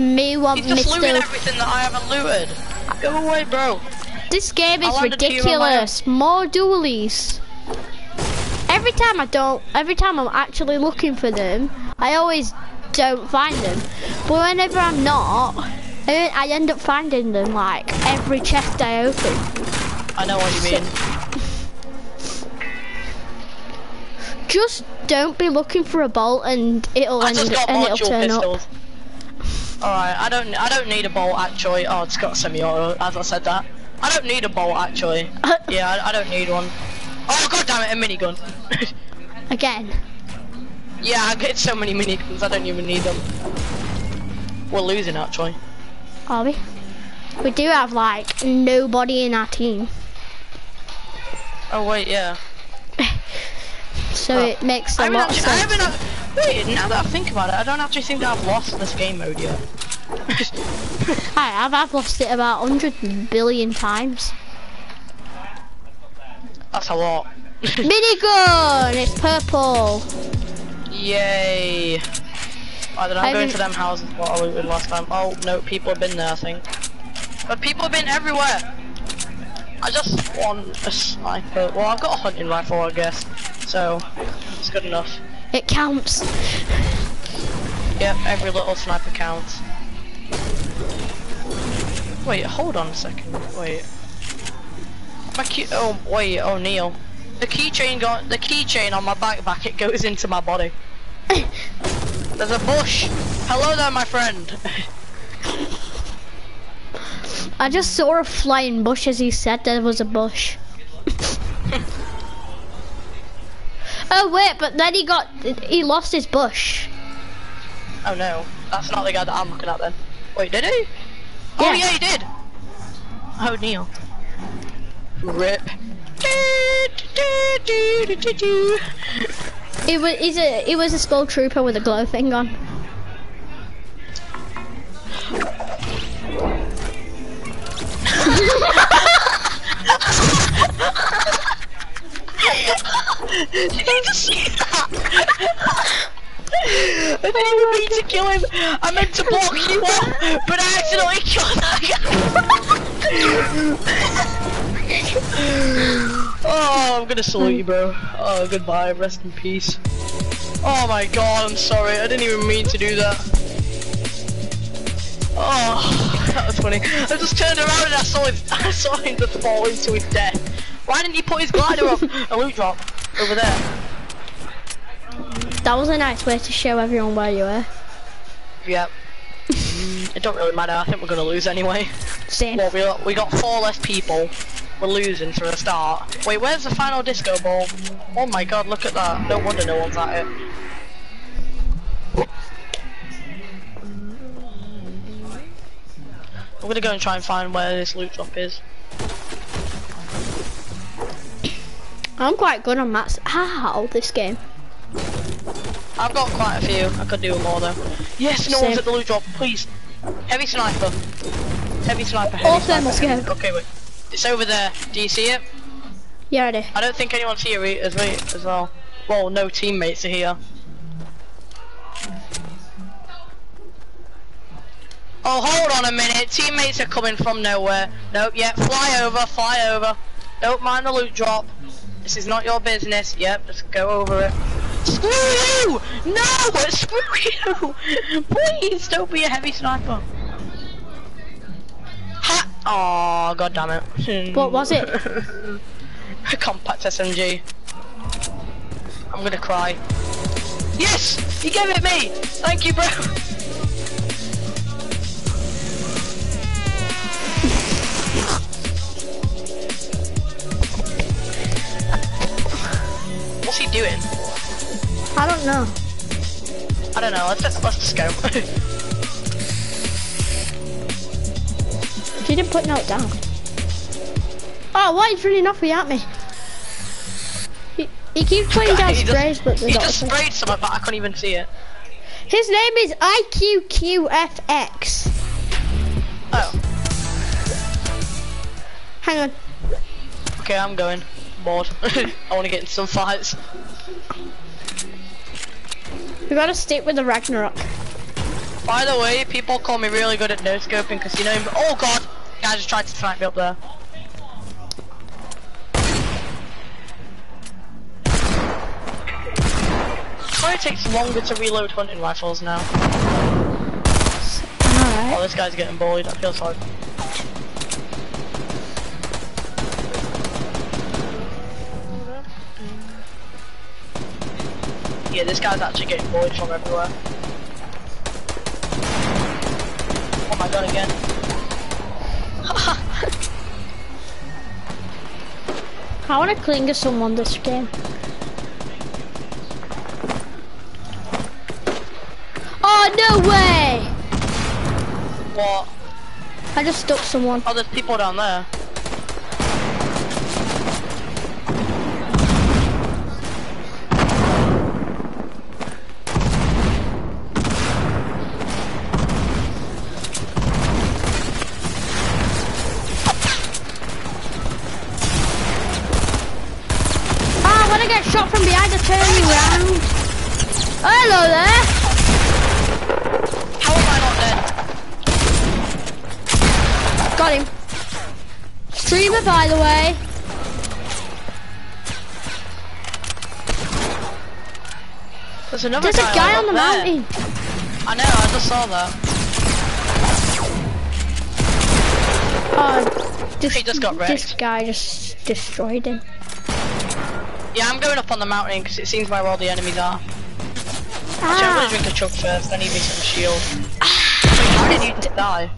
Me want He's just looting Mr. everything that I haven't looted. Go away, bro. This game is I'll hand it to you on my ridiculous. More dualies. Every time I don't, every time I'm actually looking for them, I always don't find them. But whenever I'm not, I end up finding them like every chest I open. I know what you mean. Just don't be looking for a bolt and it'll end and it'll turn up. Alright, I don't I don't need a bolt actually. Oh, it's got semi-auto, as I said that. I don't need a bolt actually. yeah, I, I don't need one. Oh god damn it, a minigun. Again. yeah, I get so many miniguns, I don't even need them. We're losing actually. Are we? We do have like nobody in our team, Oh wait, yeah. So Oh. it makes I a haven't lot actually, I sense. haven't, ac- wait, now that I think about it, I don't actually think that I've lost this game mode yet. I have. I've lost it about 100 billion times. That's a lot. Minigun! It's purple. Yay. I I'm going didn't- to them houses what I looted last time. Oh, no, people have been there, I think. But people have been everywhere. I just want a sniper. Well, I've got a hunting rifle, I guess. So, it's good enough. It counts. Yep, every little sniper counts. Wait, hold on a second. Wait. My key. Oh, wait. Oh, Neil. The keychain got the keychain on my backpack. It goes into my body. There's a bush. Hello there, my friend. I just saw a flying bush as he said there was a bush. oh wait, but then he got he lost his bush. oh no, that's not the guy that I'm looking at then. Wait, did he? Oh Yeah. yeah, he did. Oh Neil. Rip. It was he's a he was a skull trooper with a glow thing on. I didn't even mean to kill him. I meant to block you off, but I accidentally killed that guy. oh, I'm gonna salute you, bro. Oh, goodbye. Rest in peace. Oh my god, I'm sorry. I didn't even mean to do that. Oh that was funny. I just turned around and I saw him. I saw him just fall into his death. Why didn't he put his glider up? A loot drop over there. That was a nice way to show everyone where you were. Yep. it don't really matter. I think we're gonna lose anyway. Same. Well, we got, we got four less people. We're losing for a start. Wait, where's the final disco ball? Oh my god, look at that. No wonder no one's at it. I'm gonna go and try and find where this loot drop is. I'm quite good on maths. How this game? I've got quite a few. I could do more though. Yes, no Same. one's at the loot drop. Please. Heavy sniper. Heavy sniper. Heavy All sniper. heavy- Okay, wait. It's over there. Do you see it? Yeah, I do. I don't think anyone's here as, as well. Well, no teammates are here. Oh, hold on a minute. Teammates are coming from nowhere. Nope, yeah, fly over, fly over. Don't mind the loot drop. This is not your business. Yep, just go over it. Screw you! No! Screw you! Please, don't be a heavy sniper. Ha! Oh, god damn it. What was it? A compact SMG. I'm gonna cry. Yes! You gave it me! Thank you, bro! Doing? I don't know. I don't know, let's just, let's just go. He didn't put note down. Oh, why he's running off without me? He, he keeps putting down he sprays, just, but he just sprayed something, but I couldn't even see it. His name is IQQFX. Oh, Hang on. okay, I'm going. Bored. I want to get in some fights. We gotta stick with the Ragnarok. By the way, people call me really good at no scoping because you know. Oh god, guy just tried to snipe me up there. Why it takes longer to reload hunting rifles now? Alright. Oh, this guy's getting bullied. I feel sorry. Yeah, this guy's actually getting bullied from everywhere. Oh my god, again. I wanna cling to someone this game. Oh, no way! What? I just stuck someone. Oh, there's people down there. Ah, when I get shot from behind, I turn you around. Hello there! How am I not dead? Got him. Streamer, by the way. There's another There's a guy on the there. mountain. I know, I just saw that. Oh, this, He just got This guy just destroyed him. Yeah, I'm going up on the mountain because it seems where all the enemies are. Actually, I'm Ah, gonna drink a chug first. I need me some shield. Wait, how did you die?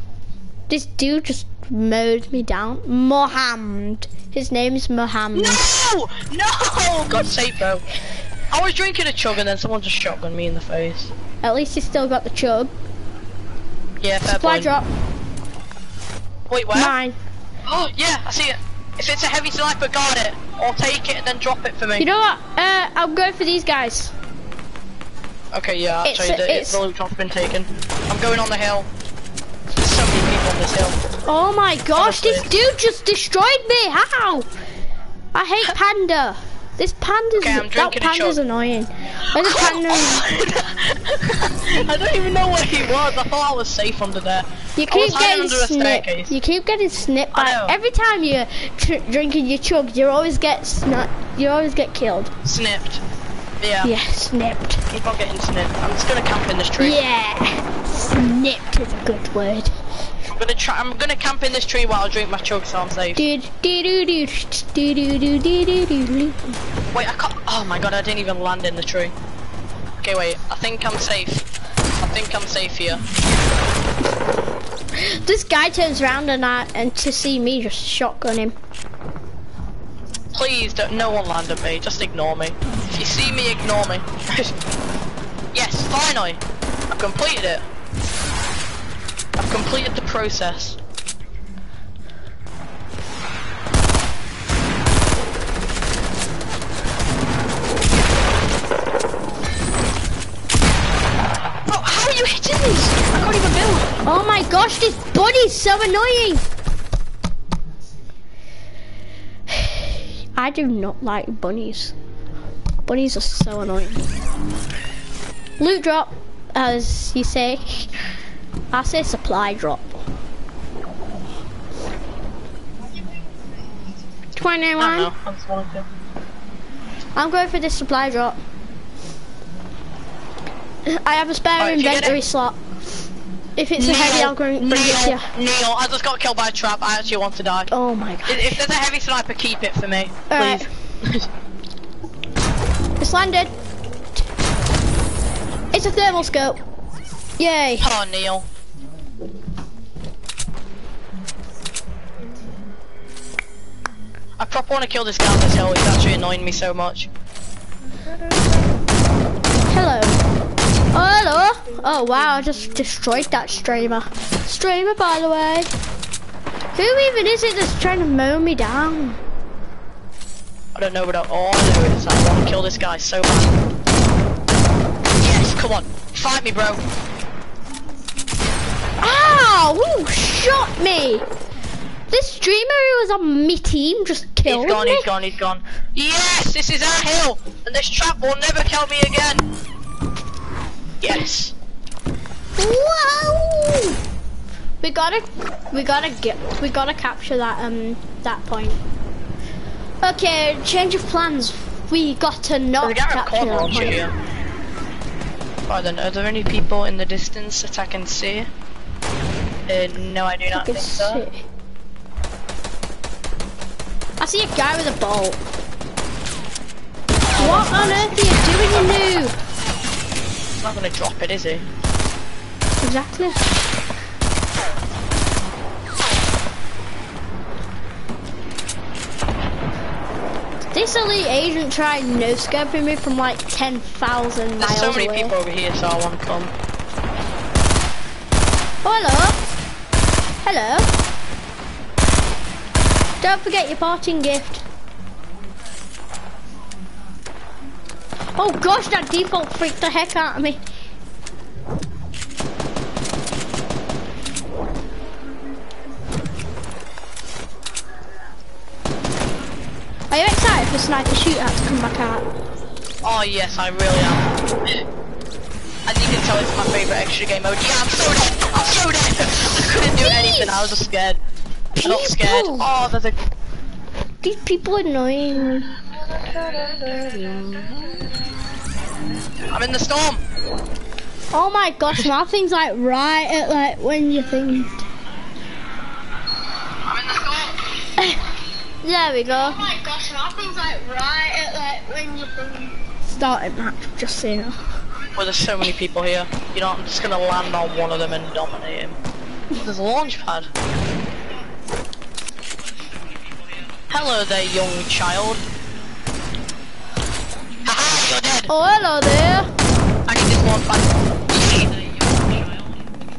this dude just mowed me down. Mohammed. His name's Mohammed. No! No! God's sake, bro. I was drinking a chug and then someone just shotgunned me in the face. At least he still got the chug. Yeah, fair Supply point. drop. Wait, where? Mine. Oh, yeah, I see it. If it's a heavy sniper, guard it. Or take it and then drop it for me. You know what? Uh, I'm going for these guys. Okay, yeah, It's- actually, the, it's- the loot drop's been taken. I'm going on the hill. Many people on this hill. Oh my gosh, this dude just destroyed me. How? I hate Panda. This panda's Okay, that panda's annoying. Where's the panda? I don't even know where he was. I thought I was safe under there. You keep getting snipped. You keep getting snipped by every time you're tr- drinking your chug. You always get You always get killed. Snipped. Yeah. Yeah, snipped. Keep on getting snipped. I'm just gonna camp in this tree. Yeah, snipped is a good word. I'm gonna try. I'm gonna camp in this tree while I drink my chug, so I'm safe. Wait, I can't. Oh my god, I didn't even land in the tree. Okay, wait. I think I'm safe. I think I'm safe here. This guy turns around and I and to see me just shotgun him. Please, don't. No one land at me. Just ignore me. If you see me, ignore me. yes, finally. I've completed it. I've completed the process. Oh, how are you hitting these? I can't even build. Oh my gosh, this buddy's so annoying. I do not like bunnies. Bunnies are so annoying. Loot drop, as you say. I say supply drop. 21. I'm, I'm going for this supply drop. I have a spare Alright, if you get inventory slot. If it's a heavy, I'll bring, bring it to you. Neil, Neil, I just got killed by a trap. I actually want to die. Oh my god. If if there's a heavy sniper, keep it for me, Alright. please. It's landed. It's a thermal scope. Yay. oh, Neil. I proper want to kill this guy on this hill. He's actually annoying me so much. Hello. Oh, hello. Oh, wow. I just destroyed that streamer. Streamer, by the way. Who even is it that's trying to mow me down? I don't know, but I- all I know is I want to kill this guy so bad. Yes, come on, fight me, bro. Ow! Who shot me? This streamer who was on my team just killed me. He's gone, me. he's gone, he's gone. Yes, this is our hill, and this trap will never kill me again. Yes. Whoa! We gotta, we gotta get, we gotta capture that um that point. Okay, change of plans. We got to not There's a guy capture that point. here. Right then, are there any people in the distance that I can see? Uh, no, I do not Can think so. see. I see a guy with a bolt. What on earth are you doing, you noob? He's not gonna drop it, is he? Exactly. This elite agent tried no scoping me from like 10,000 miles There's so many away. people over here, so I want to come. Oh, hello. Hello. Don't forget your parting gift. Oh gosh, that default freaked the heck out of me. Are you excited for Sniper Shootout to come back out? Oh yes, I really am. As you can tell, it's my favorite extra game mode. Yeah, I'm so dead. I'm so dead. I couldn't do anything. I was just scared. I got scared. People. Oh, there's a. These people annoying me. I'm in the storm. Oh my gosh, nothing's like right at like when you think. I'm in the storm. There we go. Oh my gosh, nothing's like right at like when you think. Starting match, just so you know. Well, there's so many people here. You know, I'm just gonna land on one of them and dominate him. There's a launch pad. Hello there, young child. You're dead. Oh, hello there. I need this launch pad.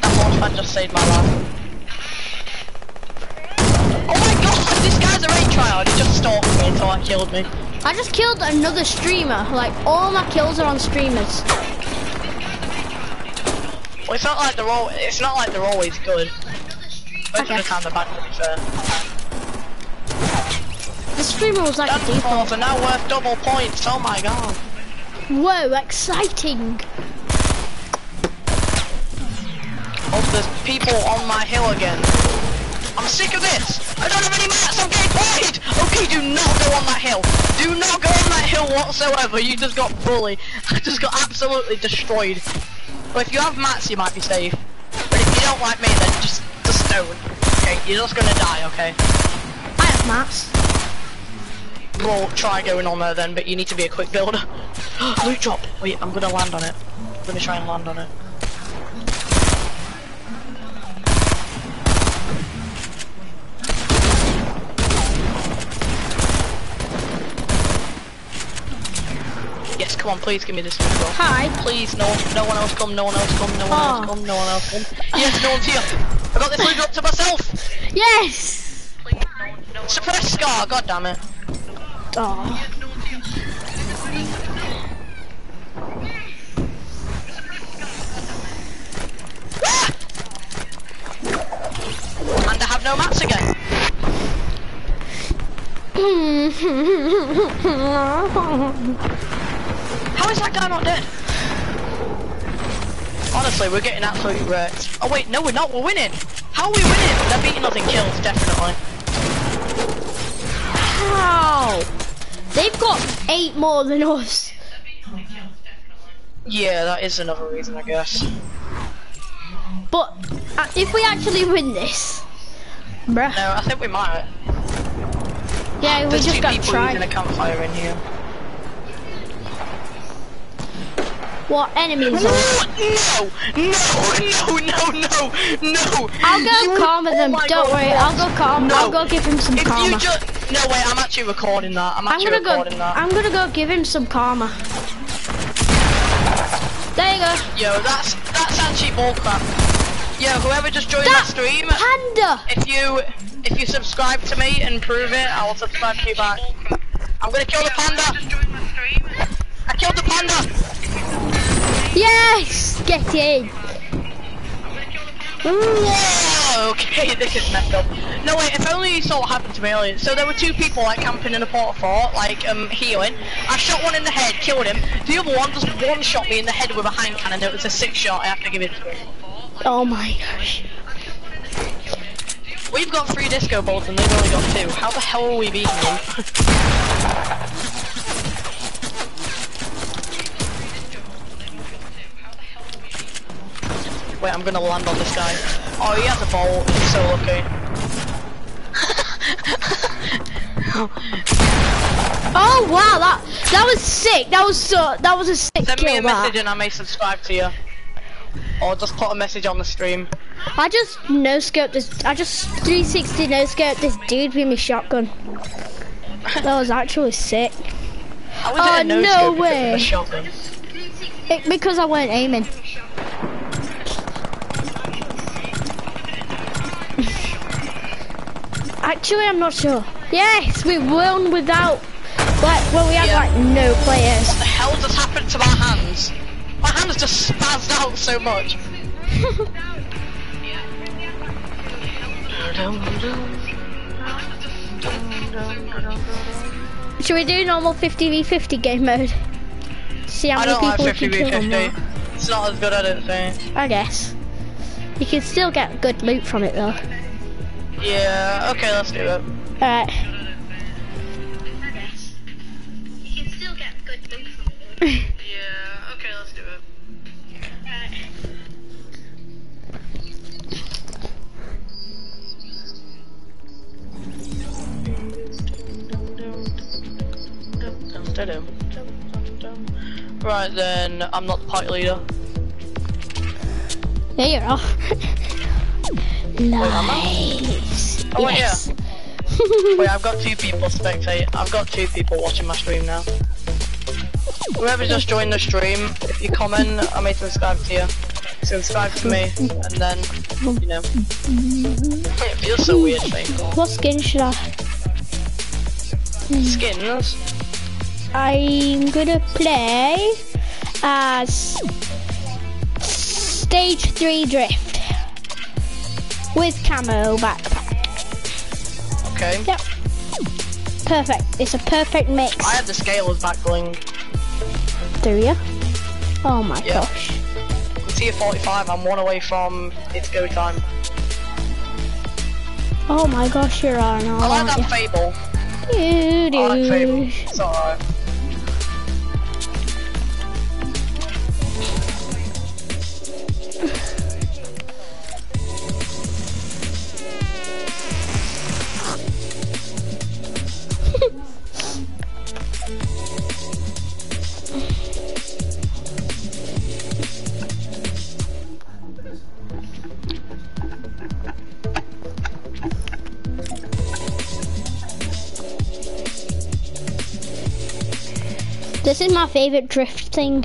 That launch pad just saved my life. Oh my god, this guy's a raid child. He just stalked me until I killed me. I just killed another streamer. Like, all my kills are on streamers. Well, it's not like they're all. It's not like they're always good. Most Okay. of the time they're bad. To be fair. The streamer was like a default. balls are now worth double points. Oh my god. Whoa, exciting. Oh, there's people on my hill again. I'm sick of this. I don't have any mats. I'm getting bullied. Okay, do not go on that hill. Do not go on that hill whatsoever. You just got bullied. I just got absolutely destroyed. But if you have mats, you might be safe. But if you don't like me, then just just don't. Okay, you're just gonna die. Okay. I have maps. Well, try going on there then, but you need to be a quick builder. Loot drop. Wait, I'm gonna land on it. I'm gonna try and land on it. Yes, come on, please give me this loot drop. Hi. Please, no, no one else come, no one else come, no one Oh. else come, no one else come. Yes, no one's here. I got this loot drop to myself. Yes. Suppress scar, god damn it. Oh. And I have no mats again. How is that guy not dead? Honestly, we're getting absolutely wrecked. Oh wait, no we're not, we're winning! How are we winning? They're beating us in kills, definitely. How? They've got eight more than us. Yeah, that is another reason, I guess. But uh, if we actually win this, bruh. No, I think we might. Yeah, we There's just two got people tried. using a campfire in here. What enemies No, are? no, no, no, no, no. I'll go You- calm with oh them. my Don't God, worry. I'll go calm. No. I'll go give him some If karma. you just no wait, I'm actually recording that. I'm I'm actually gonna go. recording that. I'm gonna go give him some karma. There you go. Yo, that's that's actually bullcrap. Yo, whoever just joined That that stream, panda. if you if you subscribe to me and prove it, I will subscribe to you back. I'm gonna kill the panda. I killed the panda. Yes, get in. Whoa, okay, this is messed up. No wait, if only you saw what happened to me earlier. So there were two people like camping in a Port-a-Fort, like um healing. I shot one in the head, killed him. The other one just one shot me in the head with a hand cannon. It was a six shot. I have to give it to him. Oh my gosh. We've got three disco balls and they've only got two. How the hell are we beating them? Wait, I'm gonna land on this guy. Oh, he has a bolt. He's so lucky. Oh wow, that that was sick. That was so. That was a sick Send me kill. a message That. and I may subscribe to you. Or just put a message on the stream. I just no scoped this. I just 360 no scoped this dude with my shotgun. That was actually sick. How Oh, it a no, no way. It, because I weren't aiming. Actually, I'm not sure. Yes, we won without. Like, well, we had Yeah. like no players. What the hell just happened to my hands? My hands just spazzed out so much. Should we do normal 50v50 game mode? See how I many don't like people we 50 can kill. or 50. It's not as good, I don't think. I guess. You can still get good loot from it though. Yeah, okay, let's do it. Alright. Yeah, okay, let's do it. Right then, I'm not the party leader. There you are. Nice. Oh, wait, yes. Wait, I've got two people spectate. I've got two people watching my stream now. Whoever just joined the stream, if you comment, I may subscribe to you. Subscribe to me, and then, you know. It feels so weird saying What skin should I? skins. I'm gonna play as stage three drift with camo backpack. Okay. Yep. perfect. It's a perfect mix. I have the scales back bling. Do you? Oh my Yeah. gosh. I'm tier 45, I'm one away from it's go time. Oh my gosh, you're on. I like that Fable. You I like Fable. do. It's alright. My favorite drift thing.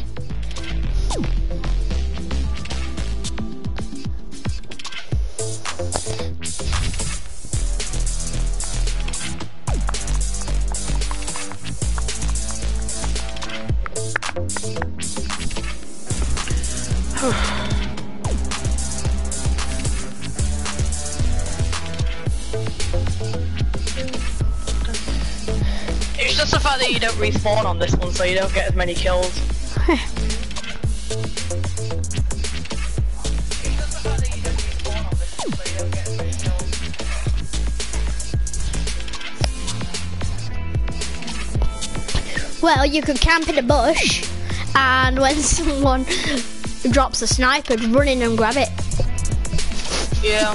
Respawn on this one, so you don't get as many kills. Well, you could camp in a bush, and when someone drops a sniper, run in and grab it. Yeah.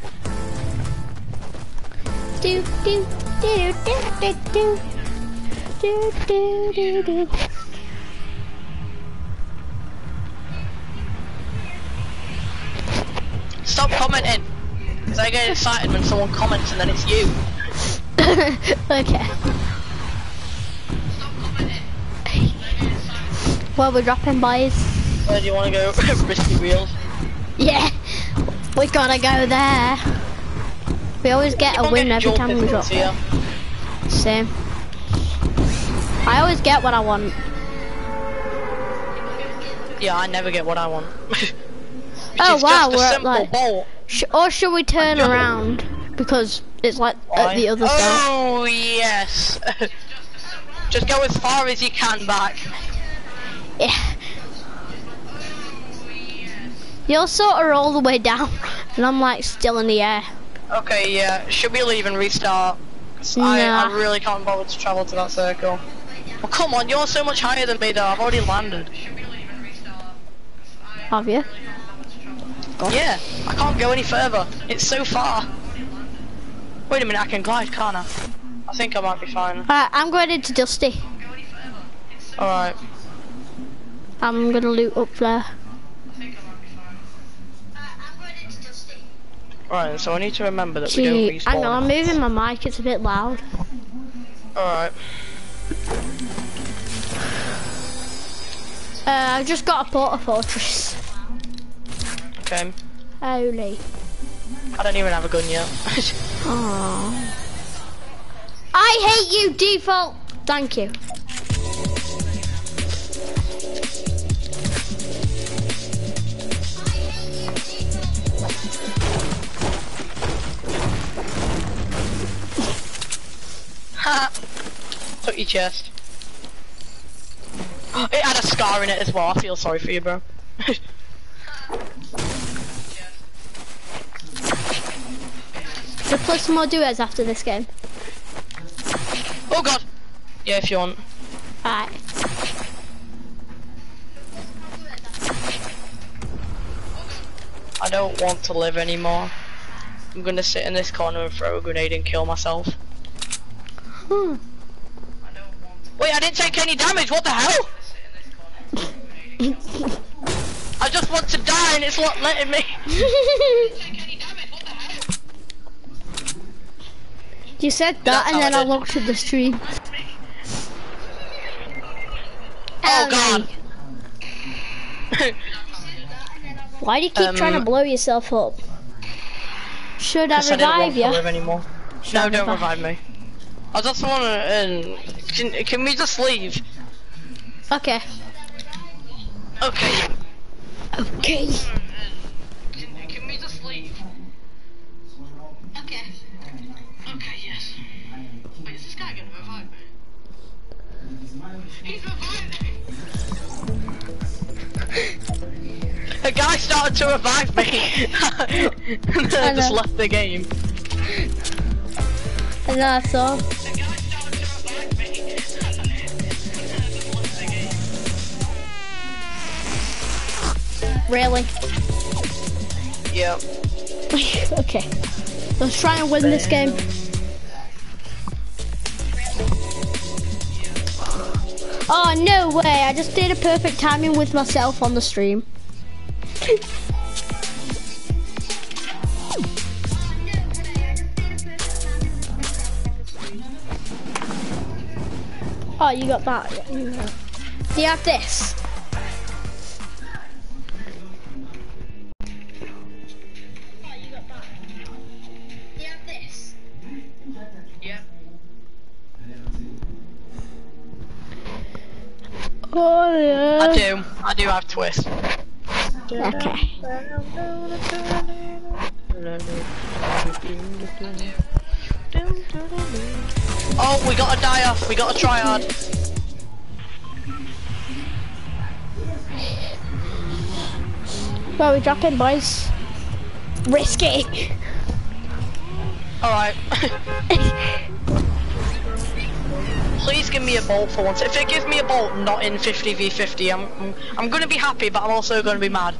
Do do do do do do do do do do. Stop commenting. Because I get excited when someone comments and then it's you. okay. Well, we're dropping boys. Where do you want to go? Risky reels. Yeah, we gotta go there. We always get a win every time we drop. Same. I always get what I want. Yeah, I never get what I want. Oh, wow, we're at, like-. Sh- or should we turn around because it's like at the other side? Oh yes. just go as far as you can back. Yeah. You're sort of all the way down, and I'm like still in the air. Okay, yeah. Should we leave and restart? I, Nah. I really can't bother to travel to that circle. Well, come on, you're so much higher than me though. I've already landed. Have you? Yeah, I can't go any further. It's so far. Wait a minute, I can glide, can't I? I think I might be fine. Alright, I'm going into Dusty. Alright. I'm gonna loot up there. Alright, so I need to remember that we don't Gee, respawn. hang on, I'm moving my mic. It's a bit loud. Alright. Uh, I've just got a Port-a-Fortress. Okay. Holy. I don't even have a gun yet. Aww. I hate you, default. Thank you. Ha! Took your chest. It had a scar in it as well. I feel sorry for you, bro. Let's play some more duos after this game. oh god. Yeah, if you want. Alright. I don't want to live anymore. I'm gonna sit in this corner and throw a grenade and kill myself. Wait, I didn't take any damage. What the hell? I just want to die. and it's not letting me. you said that and then I I looked at the stream. Oh god. Why do you keep trying to Um, blow yourself up? Should I I revive to you? anymore. Should No, I don't revive me. I just want to. Um, can, can we just leave? Okay. Okay. Okay. Can, can we just leave? Okay. Okay, yes. Wait, is this guy gonna revive me? He's reviving me! A guy started to revive me! and then I just left the game. And then I Really? Yeah. okay. Let's try and win this game. Oh, no way. I just did a perfect timing with myself on the stream. Oh, you got that. Do you have this? Yeah. I do. I do have twist. Okay. Oh, we got a die off. We got a try hard. Where are we dropping, boys? Risky. Alright. Please give me a bolt for once. If it gives me a bolt not in 50v50, I'm, I'm, I'm gonna be happy, but I'm also gonna be mad.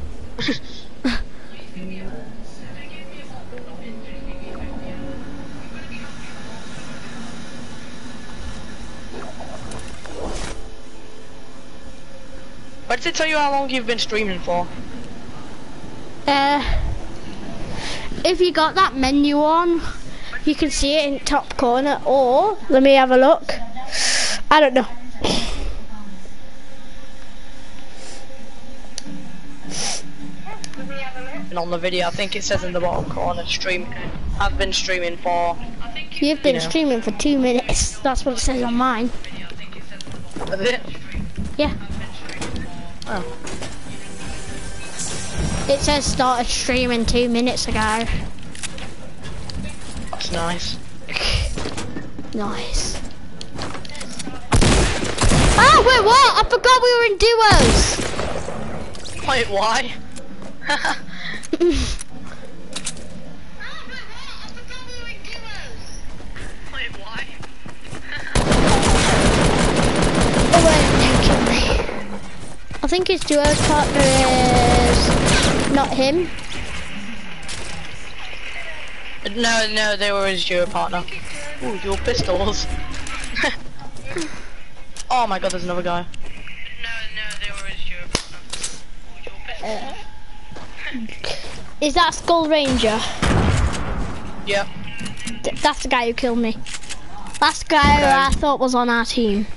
Where did it tell you how long you've been streaming for? Uh, if you got that menu on, you can see it in top corner. Or let me have a look. I don't know. And on the video, I think it says in the bottom corner, stream. I've been streaming for. You've been Yeah. streaming for two minutes. That's what it says on mine. Is it? Yeah. Oh. It says started streaming two minutes ago. That's nice. Nice. Oh wait, what? I forgot we were in duos. Wait, why? Oh wait, no, kill. I think his duos partner is not him. No, no, they were his duo partner. Ooh, dual pistols. Oh my god, there's another guy. No, no, they were his duo partner. Uh. Is that Skull Ranger? Yep. Th- that's the guy who killed me. That's the guy who I thought was on our team.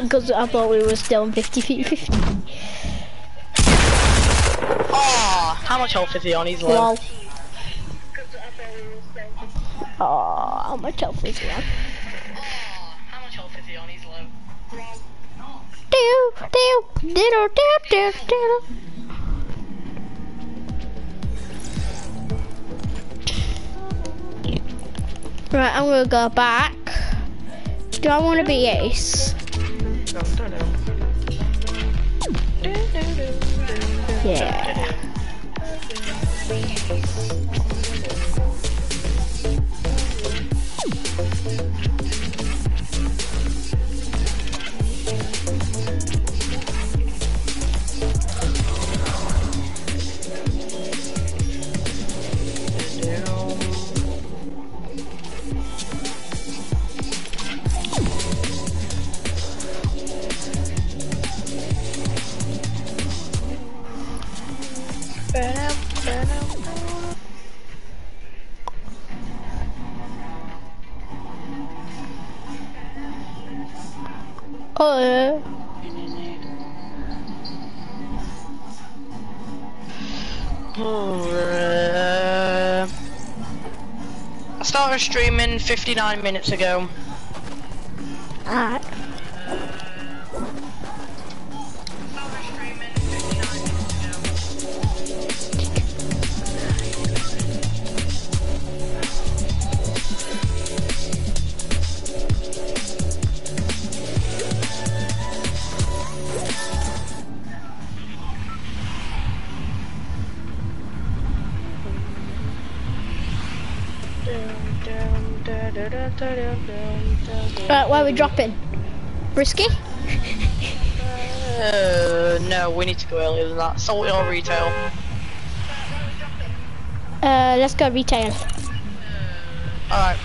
because I thought we were still in 50 feet 50. Oh, how much health is he on? He's low. Lol. Oh, how much health is he on? How much health is he on? He's low. Do, do, do, do, do. Right, I'm gonna go back. Do I want to be ace? Yeah. 59 minutes ago. Alright. Dropping? Risky? Uh, no, we need to go earlier than that. Salty or retail? Uh, let's go retail. Alright.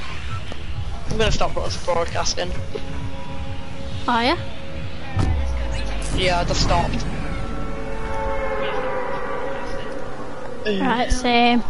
I'm gonna stop broadcasting. Oh, yeah? Yeah, I just stopped. Right, same.